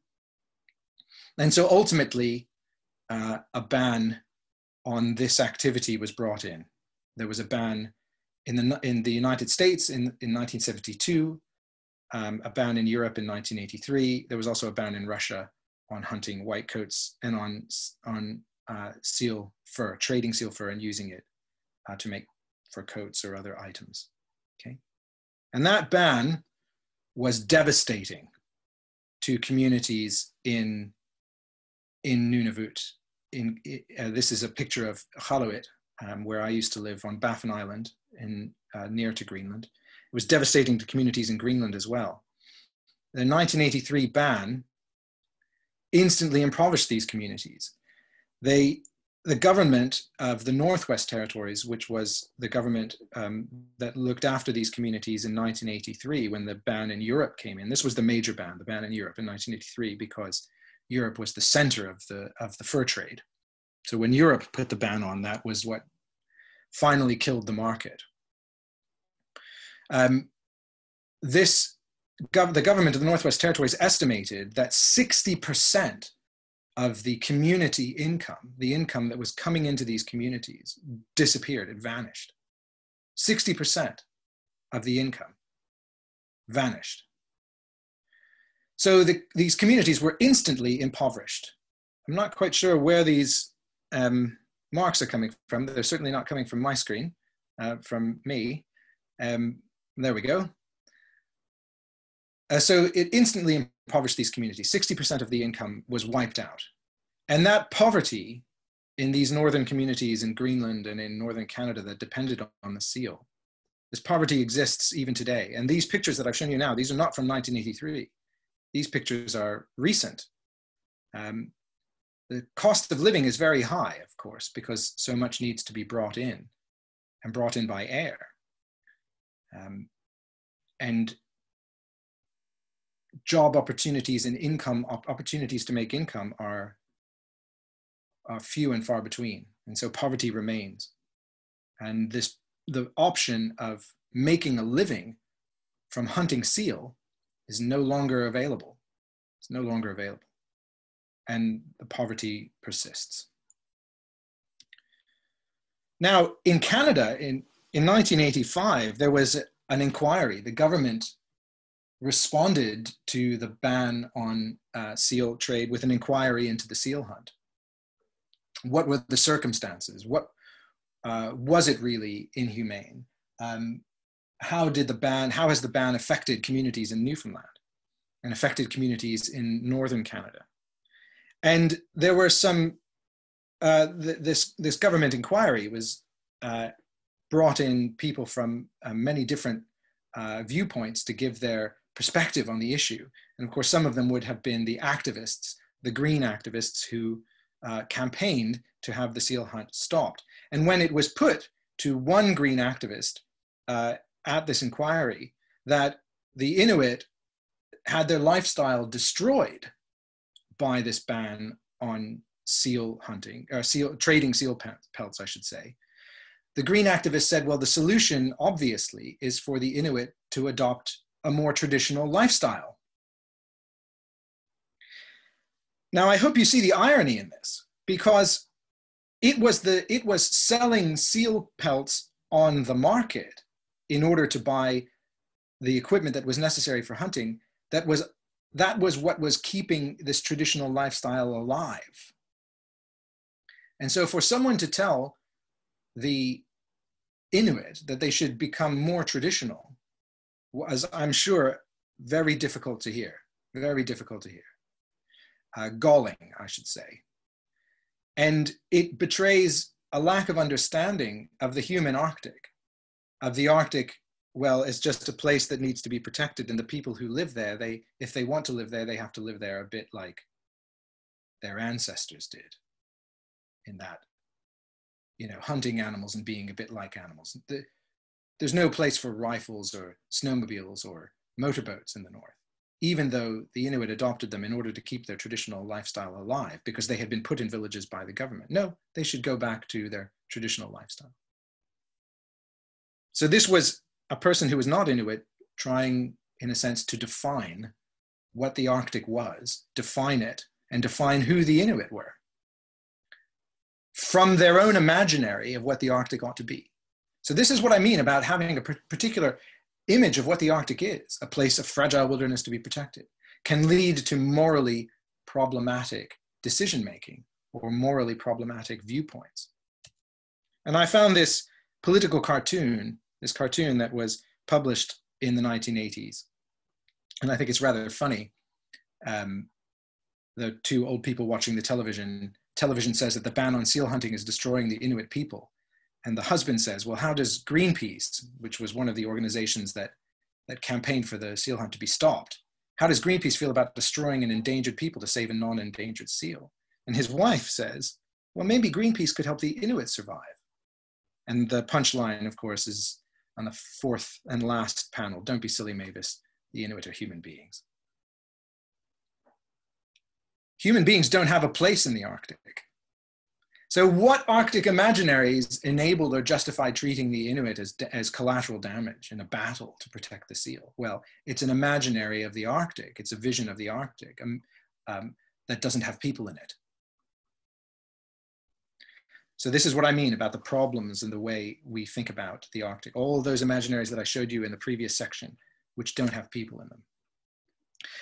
And so, ultimately, uh, a ban on this activity was brought in. There was a ban in the, in the United States in, in 1972, um, a ban in Europe in 1983. There was also a ban in Russia on hunting whitecoats and on, on uh, seal fur, trading seal fur and using it uh, to make for coats or other items. Okay, and that ban was devastating to communities in in Nunavut. In uh, this is a picture of Iqaluit, um, where I used to live on Baffin Island, in uh, near to Greenland. It was devastating to communities in Greenland as well. The 1983 ban instantly impoverished these communities. They, the government of the Northwest Territories, which was the government um, that looked after these communities in 1983 when the ban in Europe came in, this was the major ban, the ban in Europe in 1983, because Europe was the center of the, of the fur trade. So when Europe put the ban on, that was what finally killed the market. Um, this gov- the government of the Northwest Territories estimated that 60% of the community income, the income that was coming into these communities, disappeared, it vanished. 60% of the income vanished. So the, these communities were instantly impoverished. I'm not quite sure where these um, marks are coming from. They're certainly not coming from my screen, uh, from me. Um, there we go. Uh, so it instantly impoverished these communities. 60% of the income was wiped out. And that poverty in these northern communities in Greenland and in northern Canada that depended on the seal, this poverty exists even today. And these pictures that I've shown you now, these are not from 1983. These pictures are recent. Um, the cost of living is very high, of course, because so much needs to be brought in and brought in by air. Um, and job opportunities and income opportunities to make income are, are few and far between. And so poverty remains. And this the option of making a living from hunting seal is no longer available. It's no longer available. And the poverty persists. Now, in Canada, in, in 1985, there was an inquiry. The government responded to the ban on uh, seal trade with an inquiry into the seal hunt. What were the circumstances? What uh, was it really inhumane? Um, how did the ban? How has the ban affected communities in Newfoundland and affected communities in northern Canada? And there were some. Uh, th- this this government inquiry was uh, brought in people from uh, many different uh, viewpoints to give their perspective on the issue. And of course, some of them would have been the activists, the green activists who uh, campaigned to have the seal hunt stopped. And when it was put to one green activist uh, at this inquiry that the Inuit had their lifestyle destroyed by this ban on seal hunting, or seal trading seal pelts, I should say. The green activist said, well, the solution obviously is for the Inuit to adopt a more traditional lifestyle. Now, I hope you see the irony in this because it was, the, it was selling seal pelts on the market in order to buy the equipment that was necessary for hunting that was, that was what was keeping this traditional lifestyle alive. And so for someone to tell the Inuit that they should become more traditional was, I'm sure, very difficult to hear, very difficult to hear. Uh, galling, I should say. And it betrays a lack of understanding of the human Arctic, of the Arctic, well, it's just a place that needs to be protected. And the people who live there, they, if they want to live there, they have to live there a bit like their ancestors did in that, you know, hunting animals and being a bit like animals. The, there's no place for rifles or snowmobiles or motorboats in the north, even though the Inuit adopted them in order to keep their traditional lifestyle alive because they had been put in villages by the government. No, they should go back to their traditional lifestyle. So this was a person who was not Inuit trying, in a sense, to define what the Arctic was, define it, and define who the Inuit were from their own imaginary of what the Arctic ought to be. So this is what I mean about having a particular image of what the Arctic is, a place of fragile wilderness to be protected, can lead to morally problematic decision making or morally problematic viewpoints. And I found this political cartoon, this cartoon that was published in the 1980s. And I think it's rather funny. Um, the two old people watching the television, television says that the ban on seal hunting is destroying the Inuit people. And the husband says, well, how does Greenpeace, which was one of the organizations that, that campaigned for the seal hunt to be stopped, how does Greenpeace feel about destroying an endangered people to save a non-endangered seal? And his wife says, well, maybe Greenpeace could help the Inuit survive. And the punchline, of course, is on the fourth and last panel. Don't be silly, Mavis. The Inuit are human beings. Human beings don't have a place in the Arctic. So, what Arctic imaginaries enabled or justified treating the Inuit as, as collateral damage in a battle to protect the seal? Well, it's an imaginary of the Arctic. It's a vision of the Arctic um, um, that doesn't have people in it. So, this is what I mean about the problems and the way we think about the Arctic. All those imaginaries that I showed you in the previous section, which don't have people in them.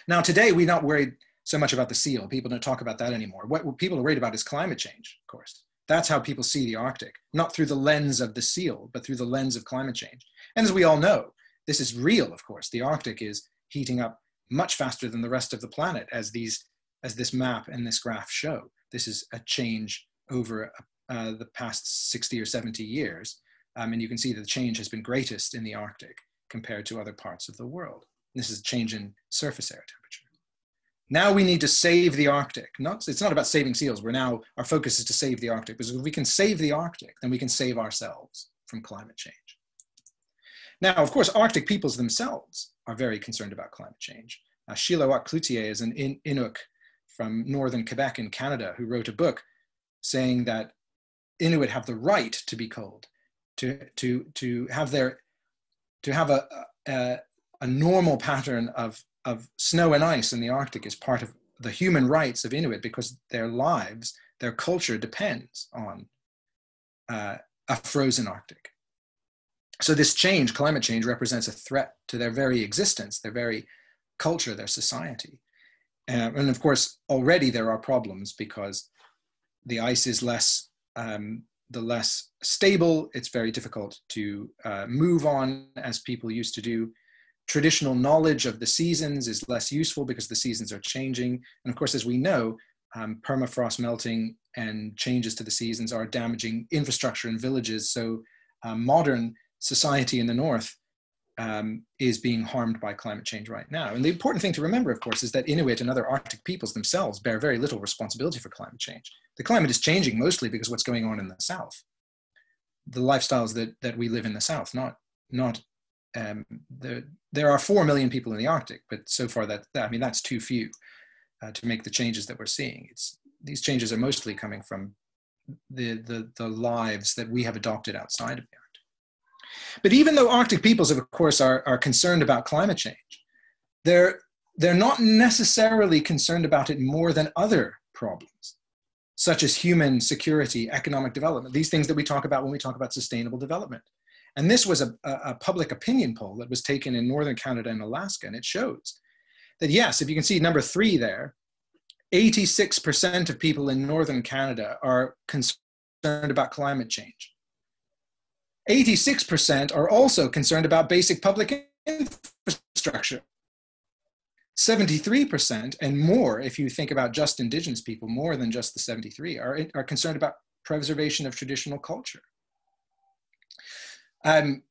Now, today, we're not worried so much about the seal. People don't talk about that anymore. What people are worried about is climate change, of course. That's how people see the Arctic, not through the lens of the seal, but through the lens of climate change. And as we all know, this is real, of course. The Arctic is heating up much faster than the rest of the planet, as these, as this map and this graph show. This is a change over uh, the past 60 or 70 years. Um, and you can see that the change has been greatest in the Arctic compared to other parts of the world. This is a change in surface air temperature. Now we need to save the Arctic. Not, it's not about saving seals. We're now, our focus is to save the Arctic because if we can save the Arctic, then we can save ourselves from climate change. Now, of course, Arctic peoples themselves are very concerned about climate change. Uh, Sheila Watt-Cloutier is an in Inuk from northern Quebec in Canada who wrote a book saying that Inuit have the right to be cold, to, to, to have their, to have a, a, a normal pattern of of snow and ice in the Arctic is part of the human rights of Inuit because their lives, their culture depends on uh, a frozen Arctic. So this change, climate change, represents a threat to their very existence, their very culture, their society. Uh, and of course, already there are problems because the ice is less, um, the less stable. It's very difficult to uh, move on as people used to do traditional knowledge of the seasons is less useful because the seasons are changing. And of course, as we know, um, permafrost melting and changes to the seasons are damaging infrastructure in villages. So um, modern society in the north um, is being harmed by climate change right now. And the important thing to remember, of course, is that Inuit and other Arctic peoples themselves bear very little responsibility for climate change. The climate is changing mostly because what's going on in the south, the lifestyles that, that we live in the south, not, not um, there, there are 4 million people in the Arctic, but so far that, that I mean, that's too few uh, to make the changes that we're seeing. It's, these changes are mostly coming from the, the, the lives that we have adopted outside of the Arctic. But even though Arctic peoples, of course, are, are concerned about climate change, they're, they're not necessarily concerned about it more than other problems, such as human security, economic development, these things that we talk about when we talk about sustainable development. And this was a, a public opinion poll that was taken in Northern Canada and Alaska, and it shows that yes, if you can see number three there, 86% of people in Northern Canada are concerned about climate change. 86% are also concerned about basic public infrastructure. 73% and more, if you think about just Indigenous people, more than just the 73, are, are concerned about preservation of traditional culture um,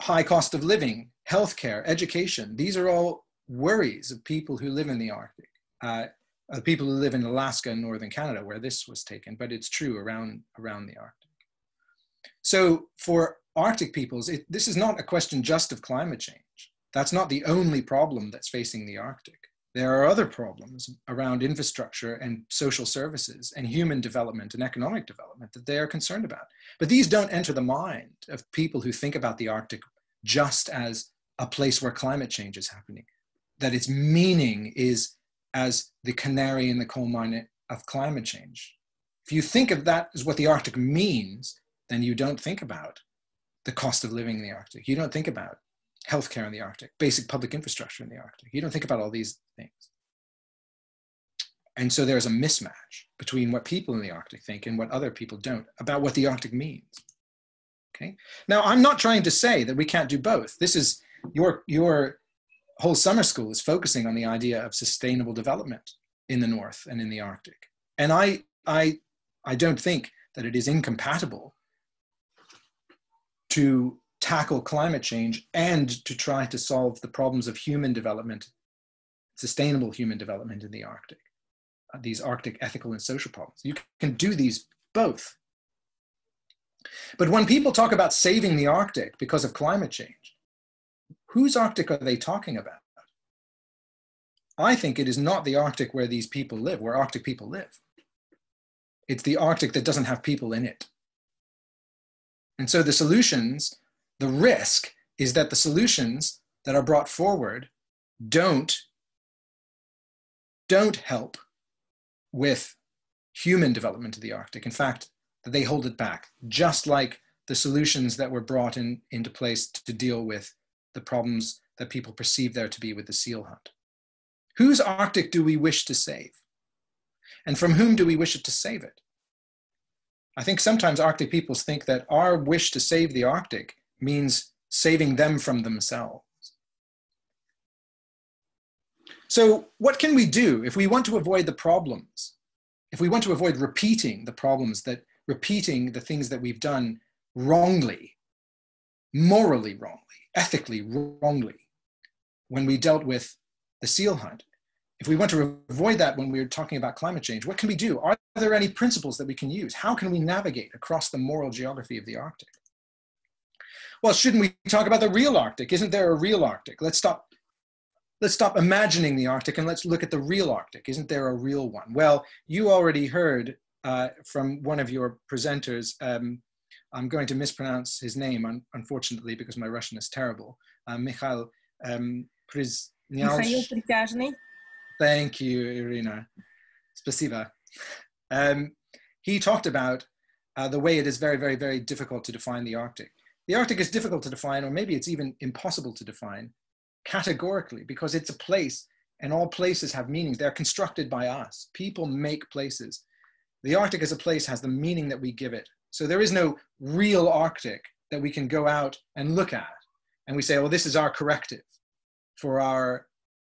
high cost of living, healthcare, education. These are all worries of people who live in the Arctic, uh, of people who live in Alaska and northern Canada, where this was taken, but it's true around, around the Arctic. So for Arctic peoples, it, this is not a question just of climate change. That's not the only problem that's facing the Arctic. There are other problems around infrastructure and social services and human development and economic development that they are concerned about. But these don't enter the mind of people who think about the Arctic just as a place where climate change is happening, that its meaning is as the canary in the coal mine of climate change. If you think of that as what the Arctic means, then you don't think about the cost of living in the Arctic. You don't think about healthcare in the Arctic, basic public infrastructure in the Arctic. You don't think about all these things. And so there's a mismatch between what people in the Arctic think and what other people don't about what the Arctic means. Okay. Now, I'm not trying to say that we can't do both. This is your, your whole summer school is focusing on the idea of sustainable development in the North and in the Arctic. And I, I, I don't think that it is incompatible to tackle climate change and to try to solve the problems of human development, sustainable human development in the Arctic, uh, these Arctic ethical and social problems. You can do these both. But when people talk about saving the Arctic because of climate change, whose Arctic are they talking about? I think it is not the Arctic where these people live, where Arctic people live. It's the Arctic that doesn't have people in it. And so the solutions the risk is that the solutions that are brought forward don't, don't help with human development of the Arctic. In fact, they hold it back, just like the solutions that were brought in, into place to deal with the problems that people perceive there to be with the seal hunt. Whose Arctic do we wish to save? And from whom do we wish it to save it? I think sometimes Arctic peoples think that our wish to save the Arctic means saving them from themselves. So, what can we do if we want to avoid the problems? If we want to avoid repeating the problems that repeating the things that we've done wrongly, morally wrongly, ethically wrongly, when we dealt with the seal hunt, if we want to avoid that when we're talking about climate change, what can we do? Are there any principles that we can use? How can we navigate across the moral geography of the Arctic? Well, shouldn't we talk about the real Arctic? Isn't there a real Arctic? Let's stop. Let's stop imagining the Arctic and let's look at the real Arctic. Isn't there a real one? Well, you already heard uh, from one of your presenters. Um, I'm going to mispronounce his name, un unfortunately, because my Russian is terrible. Uh, Mikhail um, Thank you, Irina. Spasiba. Um, he talked about uh, the way it is very, very, very difficult to define the Arctic. The Arctic is difficult to define, or maybe it's even impossible to define categorically because it's a place and all places have meanings. They're constructed by us. People make places. The Arctic as a place has the meaning that we give it. So there is no real Arctic that we can go out and look at and we say, well, this is our corrective for our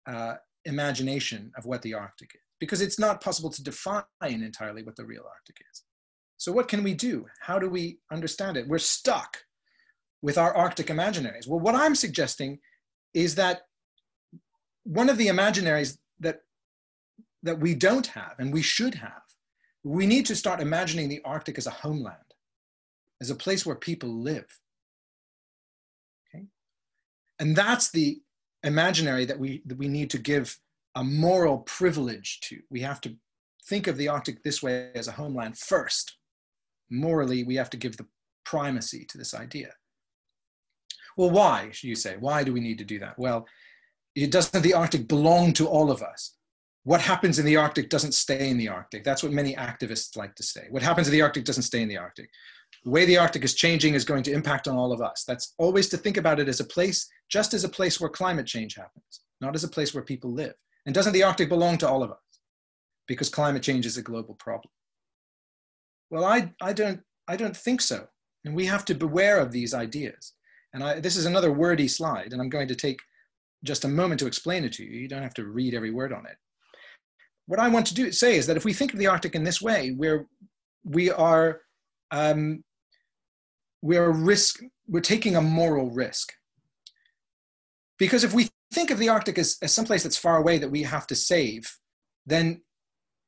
uh, imagination of what the Arctic is, because it's not possible to define entirely what the real Arctic is. So what can we do? How do we understand it? We're stuck with our Arctic imaginaries? Well, what I'm suggesting is that one of the imaginaries that, that we don't have and we should have, we need to start imagining the Arctic as a homeland, as a place where people live. Okay? And that's the imaginary that we, that we need to give a moral privilege to. We have to think of the Arctic this way as a homeland first. Morally, we have to give the primacy to this idea. Well, why, you say? Why do we need to do that? Well, it doesn't the Arctic belong to all of us? What happens in the Arctic doesn't stay in the Arctic. That's what many activists like to say. What happens in the Arctic doesn't stay in the Arctic. The way the Arctic is changing is going to impact on all of us. That's always to think about it as a place, just as a place where climate change happens, not as a place where people live. And doesn't the Arctic belong to all of us? Because climate change is a global problem. Well, I, I, don't, I don't think so. And we have to beware of these ideas. And I, this is another wordy slide, and I'm going to take just a moment to explain it to you. You don't have to read every word on it. What I want to do, say is that if we think of the Arctic in this way, where we are, um, we are risk, we're taking a moral risk. Because if we think of the Arctic as, as someplace that's far away that we have to save, then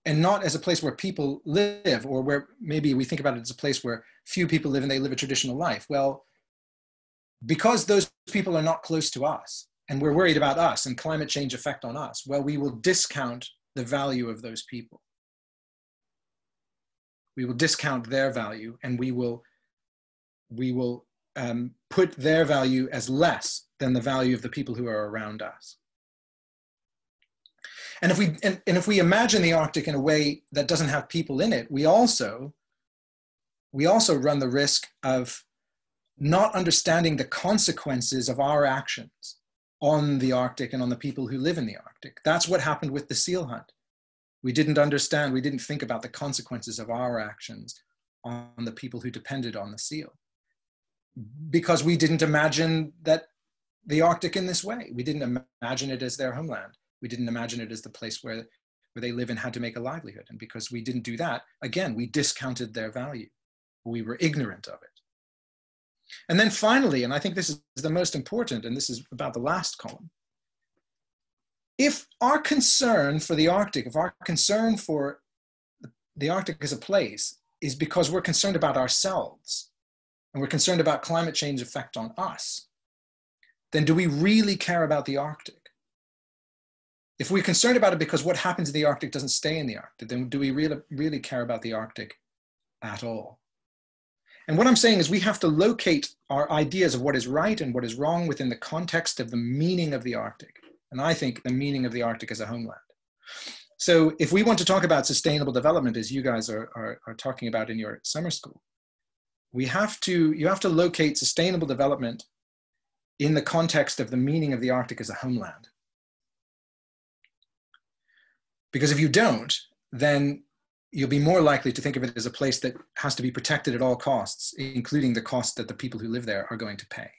and not as a place where people live or where maybe we think about it as a place where few people live and they live a traditional life. Well, because those people are not close to us and we're worried about us and climate change effect on us, well, we will discount the value of those people. We will discount their value and we will, we will um, put their value as less than the value of the people who are around us. And if we and, and if we imagine the Arctic in a way that doesn't have people in it, we also we also run the risk of not understanding the consequences of our actions on the Arctic and on the people who live in the Arctic. That's what happened with the seal hunt. We didn't understand, we didn't think about the consequences of our actions on the people who depended on the seal because we didn't imagine that the Arctic in this way. We didn't imagine it as their homeland. We didn't imagine it as the place where, where they live and had to make a livelihood. And because we didn't do that, again, we discounted their value. We were ignorant of it. And then finally, and I think this is the most important, and this is about the last column. If our concern for the Arctic, if our concern for the Arctic as a place is because we're concerned about ourselves, and we're concerned about climate change effect on us, then do we really care about the Arctic? If we're concerned about it because what happens in the Arctic doesn't stay in the Arctic, then do we really, really care about the Arctic at all? And what I'm saying is we have to locate our ideas of what is right and what is wrong within the context of the meaning of the Arctic. And I think the meaning of the Arctic as a homeland. So if we want to talk about sustainable development, as you guys are, are, are talking about in your summer school, we have to, you have to locate sustainable development in the context of the meaning of the Arctic as a homeland. Because if you don't, then you'll be more likely to think of it as a place that has to be protected at all costs, including the cost that the people who live there are going to pay,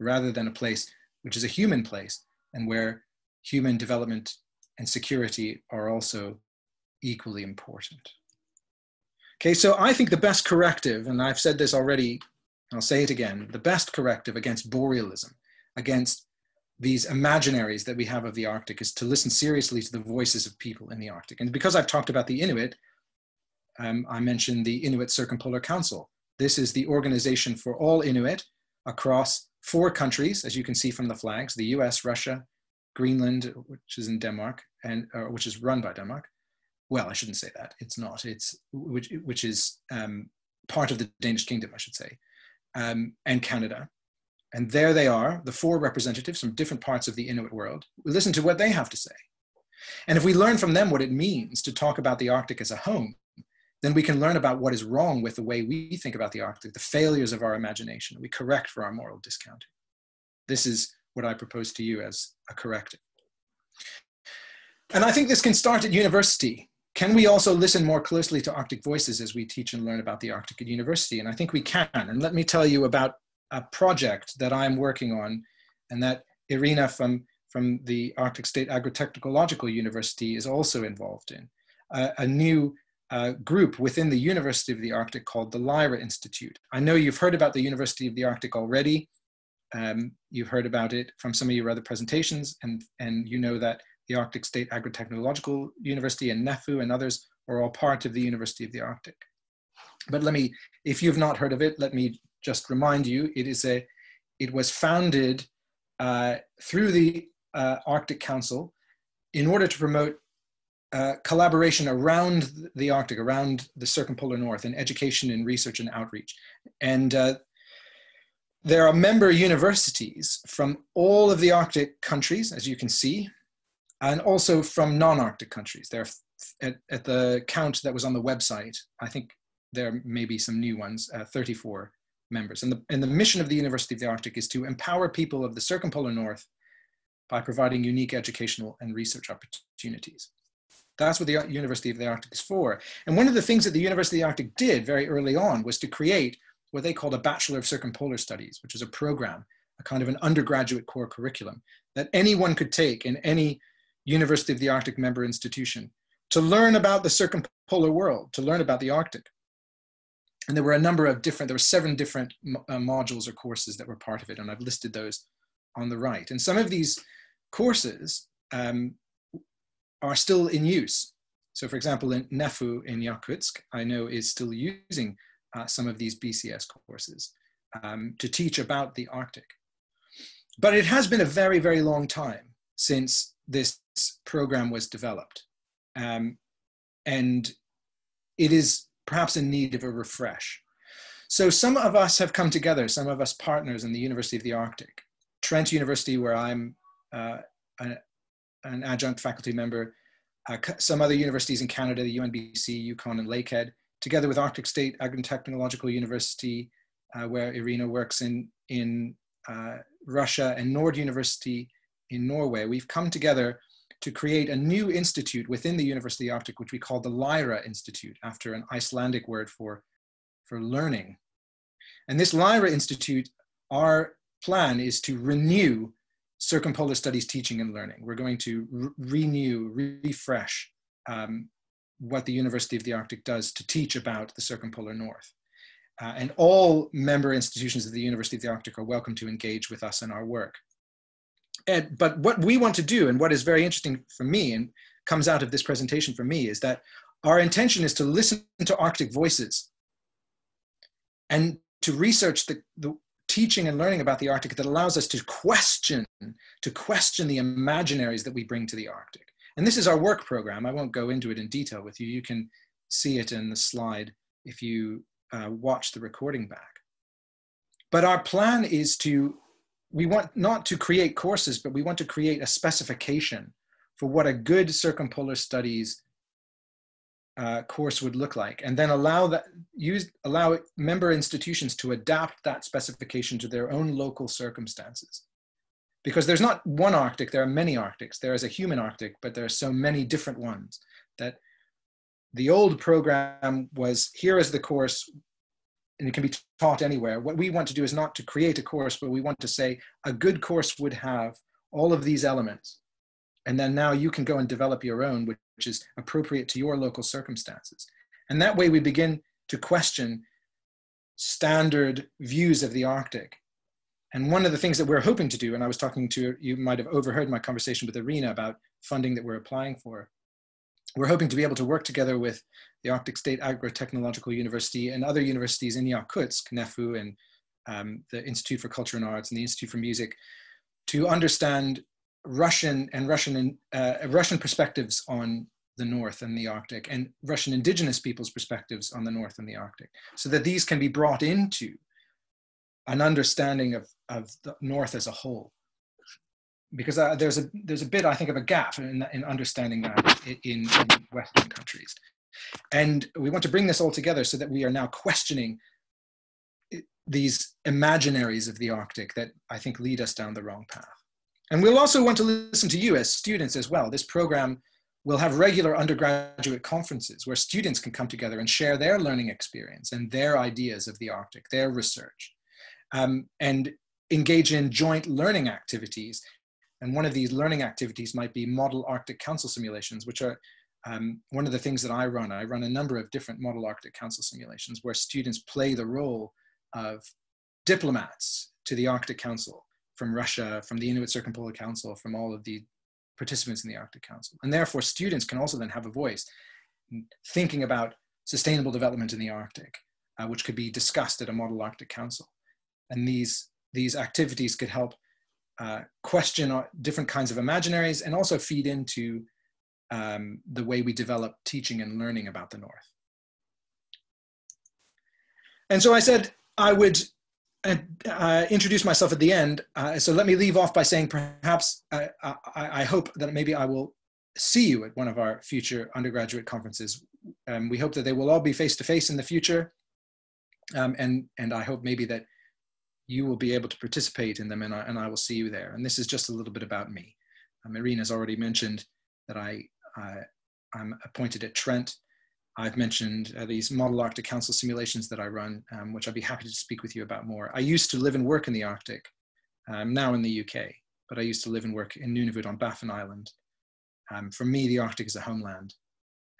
rather than a place which is a human place and where human development and security are also equally important. Okay, so I think the best corrective, and I've said this already, I'll say it again, the best corrective against borealism, against these imaginaries that we have of the Arctic is to listen seriously to the voices of people in the Arctic. And because I've talked about the Inuit, um, I mentioned the Inuit Circumpolar Council. This is the organization for all Inuit across four countries, as you can see from the flags, the US, Russia, Greenland, which is in Denmark, and uh, which is run by Denmark, well, I shouldn't say that. It's not. It's which which is um, part of the Danish kingdom, I should say, um, and Canada. And there they are, the four representatives from different parts of the Inuit world. We listen to what they have to say. And if we learn from them what it means to talk about the Arctic as a home, then we can learn about what is wrong with the way we think about the Arctic, the failures of our imagination. We correct for our moral discounting. This is what I propose to you as a corrective. And I think this can start at university. Can we also listen more closely to Arctic voices as we teach and learn about the Arctic at university? And I think we can. And let me tell you about a project that I'm working on and that Irina from, from the Arctic State Agritechnological University is also involved in. Uh, a new uh, group within the University of the Arctic called the Lyra Institute. I know you've heard about the University of the Arctic already. Um, you've heard about it from some of your other presentations, and, and you know that the Arctic State Agritechnological University and NEFU and others are all part of the University of the Arctic. But let me, if you've not heard of it, let me just remind you, it is a, it was founded uh, through the uh, Arctic Council in order to promote uh, collaboration around the Arctic, around the circumpolar north in education and research and outreach. And uh, there are member universities from all of the Arctic countries, as you can see, and also from non-Arctic countries. There, at, at, the count that was on the website, I think there may be some new ones, uh, 34 members. And the, and the mission of the University of the Arctic is to empower people of the circumpolar north by providing unique educational and research opportunities. That's what the University of the Arctic is for. And one of the things that the University of the Arctic did very early on was to create what they called a Bachelor of Circumpolar Studies, which is a program, a kind of an undergraduate core curriculum that anyone could take in any University of the Arctic member institution to learn about the circumpolar world, to learn about the Arctic. And there were a number of different, there were seven different uh, modules or courses that were part of it, and I've listed those on the right. And some of these courses um, are still in use. So for example, in NEFU in Yakutsk, I know is still using uh, some of these BCS courses um, to teach about the Arctic. but it has been a very, very long time since this program was developed. Um, and it is perhaps in need of a refresh. So some of us have come together, some of us partners in the University of the Arctic. Trent University, where I'm uh, an, adjunct faculty member, uh, some other universities in Canada, the UNBC, Yukon, and Lakehead, together with Arctic State Agri-Technological University, uh, where Irina works in, in uh, Russia, and Nord University in Norway. We've come together to create a new institute within the University of the Arctic, which we call the Læra Institute, after an Icelandic word for, for learning. And this Læra Institute, our plan is to renew circumpolar studies teaching and learning. We're going to re renew, re refresh um, what the University of the Arctic does to teach about the circumpolar north. Uh, and all member institutions of the University of the Arctic are welcome to engage with us in our work. And, but what we want to do, and what is very interesting for me, and comes out of this presentation for me, is that our intention is to listen to Arctic voices and to research the, the teaching and learning about the Arctic that allows us to question, to question the imaginaries that we bring to the Arctic. And this is our work program. I won't go into it in detail with you. You can see it in the slide if you uh, watch the recording back. But our plan is to we want not to create courses, but we want to create a specification for what a good circumpolar studies uh, course would look like, and then allow that use allow member institutions to adapt that specification to their own local circumstances. Because there's not one Arctic, there are many Arctics. There is a human Arctic, but there are so many different ones that the old program was here is the course and it can be taught anywhere. What we want to do is not to create a course, but we want to say a good course would have all of these elements. And then now you can go and develop your own, which is appropriate to your local circumstances. And that way we begin to question standard views of the Arctic. And one of the things that we're hoping to do, and I was talking to, you might have overheard my conversation with Irina about funding that we're applying for, we're hoping to be able to work together with the Arctic State Agri-Technological University and other universities in Yakutsk, NEFU and um, the Institute for Culture and Arts and the Institute for Music to understand Russian and Russian, uh, Russian perspectives on the North and the Arctic and Russian indigenous people's perspectives on the North and the Arctic. So that these can be brought into an understanding of, of the North as a whole. Because uh, there's a there's a bit I think of a gap in, in understanding that in, in Western countries, and we want to bring this all together so that we are now questioning these imaginaries of the Arctic that I think lead us down the wrong path. And we'll also want to listen to you as students as well. This program will have regular undergraduate conferences where students can come together and share their learning experience and their ideas of the Arctic, their research, um, and engage in joint learning activities and one of these learning activities might be model Arctic Council simulations, which are um, one of the things that I run. I run a number of different model Arctic Council simulations where students play the role of diplomats to the Arctic Council from Russia, from the Inuit Circumpolar Council, from all of the participants in the Arctic Council. And therefore, students can also then have a voice thinking about sustainable development in the Arctic, uh, which could be discussed at a model Arctic Council. And these, these activities could help uh, question different kinds of imaginaries and also feed into um, the way we develop teaching and learning about the North. And so I said I would uh, uh, introduce myself at the end. Uh, so let me leave off by saying perhaps uh, I, I, hope that maybe I will see you at one of our future undergraduate conferences. Um, we hope that they will all be face to face in the future. Um, and, and I hope maybe that you will be able to participate in them and I, and I will see you there. And this is just a little bit about me. Um, has already mentioned that I, I, am appointed at Trent. I've mentioned uh, these Model Arctic Council simulations that I run, um, which I'd be happy to speak with you about more. I used to live and work in the Arctic. I'm now in the UK, but I used to live and work in Nunavut on Baffin Island. Um, for me, the Arctic is a homeland,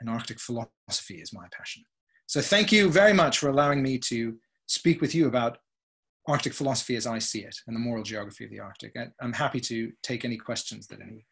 and Arctic philosophy is my passion. So thank you very much for allowing me to speak with you about Arctic philosophy as I see it and the moral geography of the Arctic. I'm happy to take any questions that any